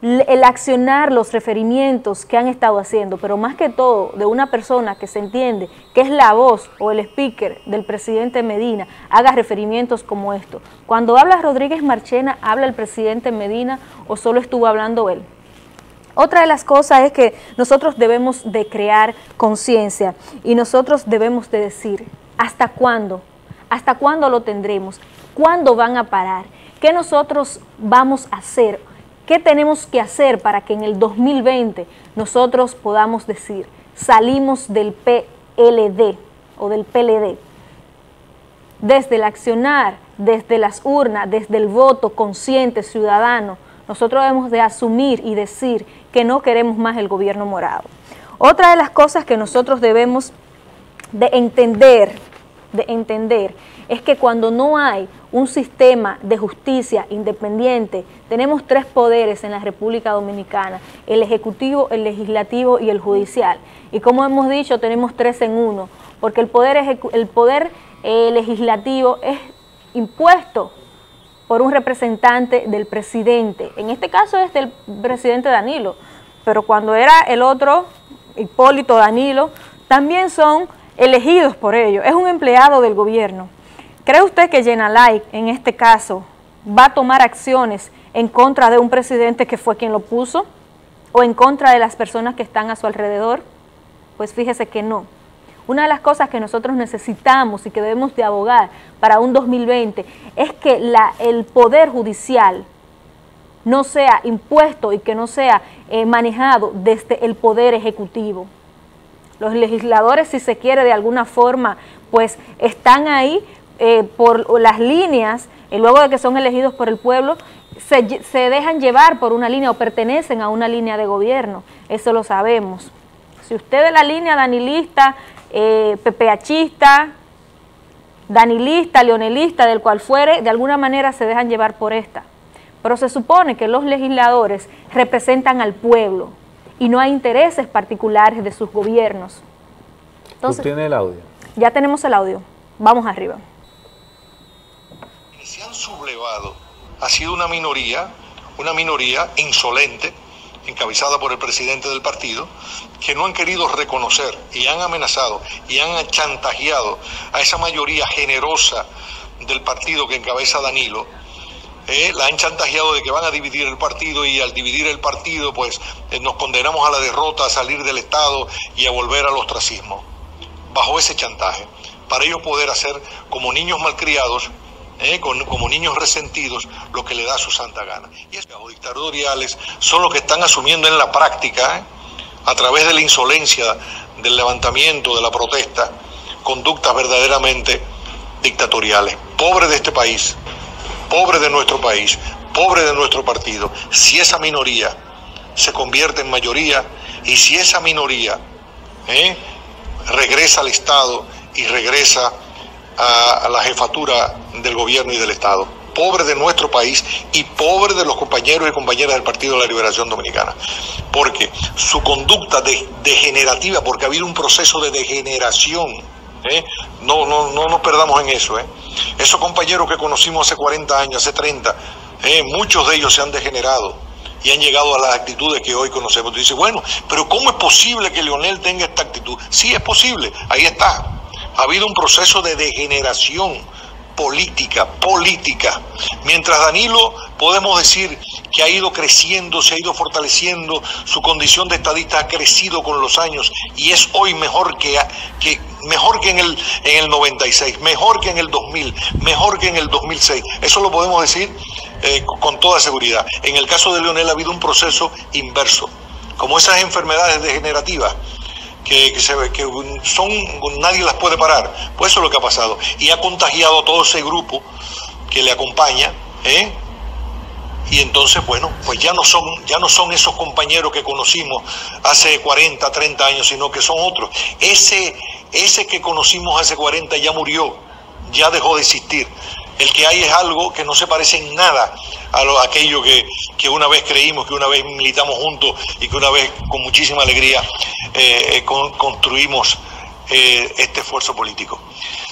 el accionar los referimientos que han estado haciendo, pero más que todo de una persona que se entiende que es la voz o el speaker del presidente Medina, haga referimientos como esto. Cuando habla Rodríguez Marchena, ¿habla el presidente Medina o solo estuvo hablando él? Otra de las cosas es que nosotros debemos de crear conciencia y nosotros debemos de decir, ¿hasta cuándo? ¿Hasta cuándo lo tendremos? ¿Cuándo van a parar? ¿Qué nosotros vamos a hacer? ¿Qué tenemos que hacer para que en el 2020 nosotros podamos decir, salimos del PLD o del PLD? Desde el accionar, desde las urnas, desde el voto consciente ciudadano, nosotros debemos de asumir y decir que no queremos más el gobierno morado. Otra de las cosas que nosotros debemos de entender, de entender, es que cuando no hay un sistema de justicia independiente, tenemos tres poderes en la República Dominicana, el ejecutivo, el legislativo y el judicial. Y como hemos dicho, tenemos tres en uno, porque el poder, eh, legislativo es impuesto por un representante del presidente. En este caso es del presidente Danilo, pero cuando era el otro, Hipólito Danilo, también son elegidos por ellos. Es un empleado del gobierno. ¿Cree usted que Yenalai, en este caso, va a tomar acciones en contra de un presidente que fue quien lo puso o en contra de las personas que están a su alrededor? Pues fíjese que no. Una de las cosas que nosotros necesitamos y que debemos de abogar para un 2020 es que el Poder Judicial no sea impuesto y que no sea eh, manejado desde el Poder Ejecutivo. Los legisladores, si se quiere, de alguna forma, pues están ahí eh, por las líneas, y luego de que son elegidos por el pueblo, se, se dejan llevar por una línea o pertenecen a una línea de gobierno. Eso lo sabemos. Si usted de la línea danilista, eh, pepeachista, danilista, leonelista, del cual fuere, de alguna manera se dejan llevar por esta. Pero se supone que los legisladores representan al pueblo y no hay intereses particulares de sus gobiernos. ¿Tú tienes el audio? Ya tenemos el audio. Vamos arriba. Sublevado. Ha sido una minoría, una minoría insolente, encabezada por el presidente del partido, que no han querido reconocer y han amenazado y han chantajeado a esa mayoría generosa del partido que encabeza Danilo, eh, la han chantajeado de que van a dividir el partido y al dividir el partido pues eh, nos condenamos a la derrota, a salir del Estado y a volver al ostracismo. Bajo ese chantaje, para ellos poder hacer como niños malcriados, eh, como niños resentidos, lo que le da su santa gana. Y es que los dictatoriales son los que están asumiendo en la práctica, eh, a través de la insolencia, del levantamiento, de la protesta, conductas verdaderamente dictatoriales. Pobre de este país, pobre de nuestro país, pobre de nuestro partido, si esa minoría se convierte en mayoría y si esa minoría ¿eh? regresa al Estado y regresa a, la jefatura del gobierno y del Estado. Pobre de nuestro país y pobre de los compañeros y compañeras del Partido de la Liberación Dominicana. Porque su conducta de- degenerativa, porque ha habido un proceso de degeneración, ¿eh? no, no, no nos perdamos en eso. ¿eh? Esos compañeros que conocimos hace 40 años, hace 30, ¿eh? muchos de ellos se han degenerado y han llegado a las actitudes que hoy conocemos. Tú dices, bueno, pero ¿cómo es posible que Leonel tenga esta actitud? Sí es posible, ahí está. Ha habido un proceso de degeneración política, política. Mientras Danilo podemos decir que ha ido creciendo, se ha ido fortaleciendo, su condición de estadista ha crecido con los años y es hoy mejor que, mejor que en el en el 96, mejor que en el 2000, mejor que en el 2006. Eso lo podemos decir eh, con toda seguridad. En el caso de Leonel ha habido un proceso inverso, como esas enfermedades degenerativas que, que son nadie las puede parar. Pues eso es lo que ha pasado y ha contagiado a todo ese grupo que le acompaña, ¿eh? Y entonces, bueno, pues ya no son ya no son esos compañeros que conocimos hace 40, 30 años, sino que son otros. Ese ese que conocimos hace 40 ya murió, ya dejó de existir. El que hay es algo que no se parece en nada a lo, aquello que, que una vez creímos, que una vez militamos juntos y que una vez con muchísima alegría eh, eh, con- construimos eh, este esfuerzo político.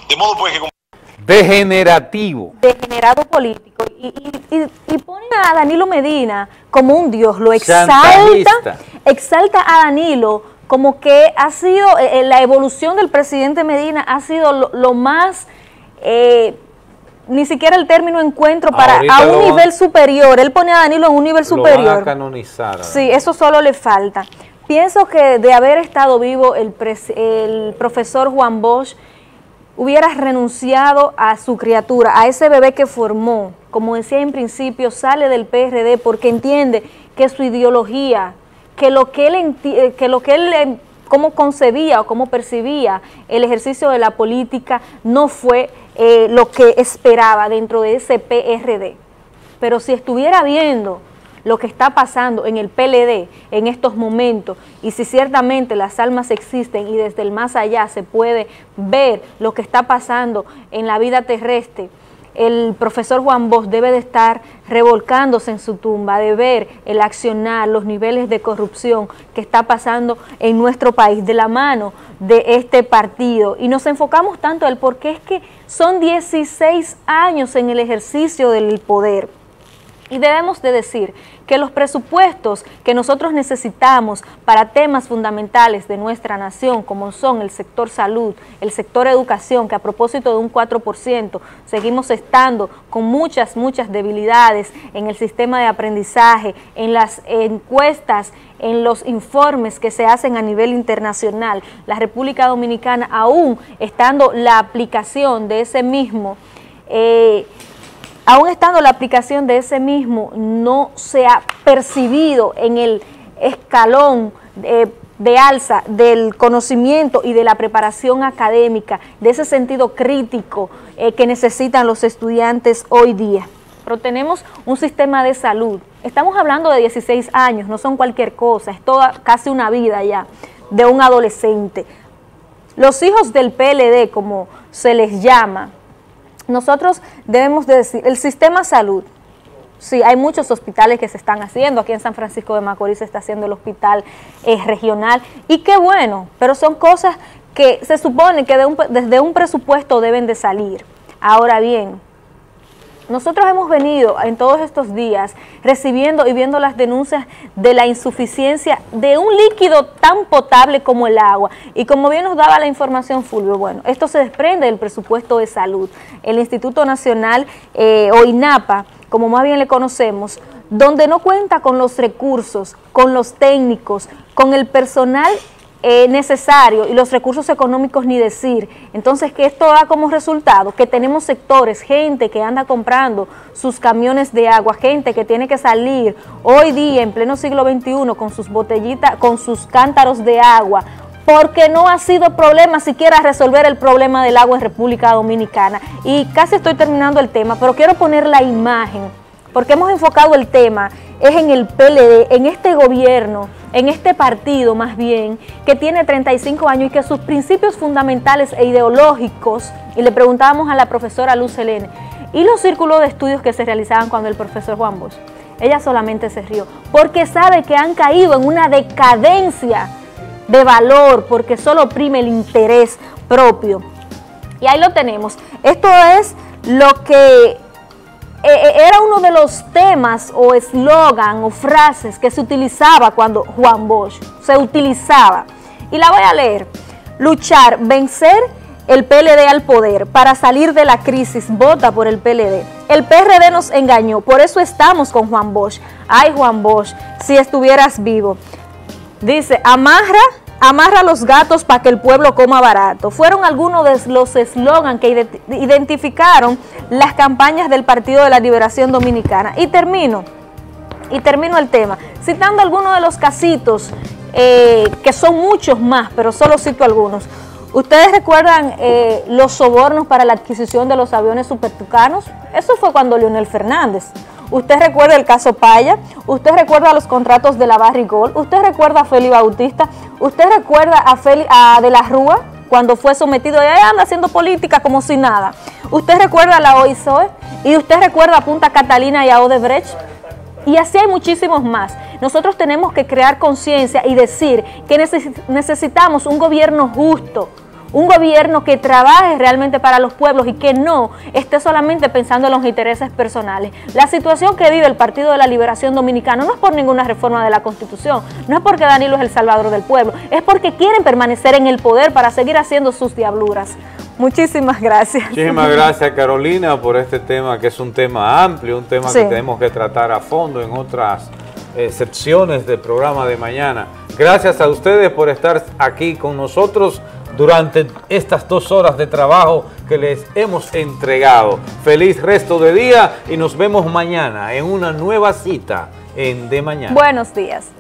De modo pues que... como- Degenerativo. degenerado político y, y, y- y ponen a Danilo Medina como un dios, lo exalta, exalta a Danilo como que ha sido, eh, la evolución del presidente Medina ha sido lo, lo más, eh, ni siquiera el término encuentro para Ahorita a un van- nivel superior, él pone a Danilo en un nivel Lo van superior. a canonizar. Sí, eso solo le falta. Pienso que de haber estado vivo el, pres- el profesor Juan Bosch hubiera renunciado a su criatura, a ese bebé que formó. Como decía en principio, sale del PRD porque entiende que su ideología, que lo que él, eh, que lo que él eh, cómo concebía o cómo percibía el ejercicio de la política no fue eh, lo que esperaba dentro de ese PRD. Pero si estuviera viendo lo que está pasando en el PLD en estos momentos y si ciertamente las almas existen y desde el más allá se puede ver lo que está pasando en la vida terrestre, el profesor Juan Bosch debe de estar revolcándose en su tumba, de ver el accionar, los niveles de corrupción que está pasando en nuestro país de la mano de este partido. Y nos enfocamos tanto en el por qué es que son 16 años en el ejercicio del poder Y debemos de decir que los presupuestos que nosotros necesitamos para temas fundamentales de nuestra nación, como son el sector salud, el sector educación, que a propósito de un 4%, seguimos estando con muchas, muchas debilidades en el sistema de aprendizaje, en las encuestas, en los informes que se hacen a nivel internacional. La República Dominicana, aún estando la aplicación de ese mismo... Eh, aún estando la aplicación de ese mismo, no se ha percibido en el escalón eh, de alza del conocimiento y de la preparación académica, de ese sentido crítico eh, que necesitan los estudiantes hoy día. Pero tenemos un sistema de salud. Estamos hablando de 16 años, no son cualquier cosa, es toda casi una vida ya de un adolescente. Los hijos del PLD, como se les llama, nosotros debemos de decir, el sistema salud, sí, hay muchos hospitales que se están haciendo, aquí en San Francisco de Macorís se está haciendo el hospital eh, regional, y qué bueno, pero son cosas que se supone que de un, desde un presupuesto deben de salir. Ahora bien, nosotros hemos venido en todos estos días recibiendo y viendo las denuncias de la insuficiencia de un líquido tan potable como el agua. Y como bien nos daba la información Fulvio, bueno, esto se desprende del presupuesto de salud. El Instituto Nacional eh, o INAPA, como más bien le conocemos, donde no cuenta con los recursos, con los técnicos, con el personal eh, necesario y los recursos económicos ni decir. Entonces, que esto da como resultado que tenemos sectores, gente que anda comprando sus camiones de agua, gente que tiene que salir hoy día en pleno siglo XXI con sus botellitas, con sus cántaros de agua, porque no ha sido problema siquiera resolver el problema del agua en República Dominicana. Y casi estoy terminando el tema, pero quiero poner la imagen, porque hemos enfocado el tema, es en el PLD, en este gobierno, en este partido más bien, que tiene 35 años y que sus principios fundamentales e ideológicos, y le preguntábamos a la profesora Luz Helene, ¿y los círculos de estudios que se realizaban cuando el profesor Juan Bosch? Ella solamente se rió, porque sabe que han caído en una decadencia de valor, porque solo oprime el interés propio. Y ahí lo tenemos. Esto es lo que era uno de los temas o eslogan o frases que se utilizaba cuando Juan Bosch se utilizaba. Y la voy a leer. Luchar, vencer el PLD al poder para salir de la crisis, vota por el PLD. El PRD nos engañó, por eso estamos con Juan Bosch. Ay, Juan Bosch, si estuvieras vivo. Dice, amarra Amarra los gatos para que el pueblo coma barato. Fueron algunos de los eslogans que identificaron las campañas del Partido de la Liberación Dominicana. Y termino, y termino el tema, citando algunos de los casitos, eh, que son muchos más, pero solo cito algunos. ¿Ustedes recuerdan eh, los sobornos para la adquisición de los aviones supertucanos? Eso fue cuando Leonel Fernández. Usted recuerda el caso Paya, usted recuerda los contratos de la Barrigol, usted recuerda a Félix Bautista, usted recuerda a, Félix, a De la Rúa cuando fue sometido, y anda haciendo política como si nada. Usted recuerda a la OISOE y usted recuerda a Punta Catalina y a Odebrecht. Y así hay muchísimos más. Nosotros tenemos que crear conciencia y decir que necesitamos un gobierno justo, un gobierno que trabaje realmente para los pueblos y que no esté solamente pensando en los intereses personales. La situación que vive el Partido de la Liberación Dominicana no es por ninguna reforma de la Constitución, no es porque Danilo es el salvador del pueblo, es porque quieren permanecer en el poder para seguir haciendo sus diabluras. Muchísimas gracias. Muchísimas gracias Carolina por este tema que es un tema amplio, un tema que tenemos que tratar a fondo en otras eh, secciones del programa de mañana. Gracias a ustedes por estar aquí con nosotros durante estas dos horas de trabajo que les hemos entregado. Feliz resto de día y nos vemos mañana en una nueva cita en De Mañana. Buenos días.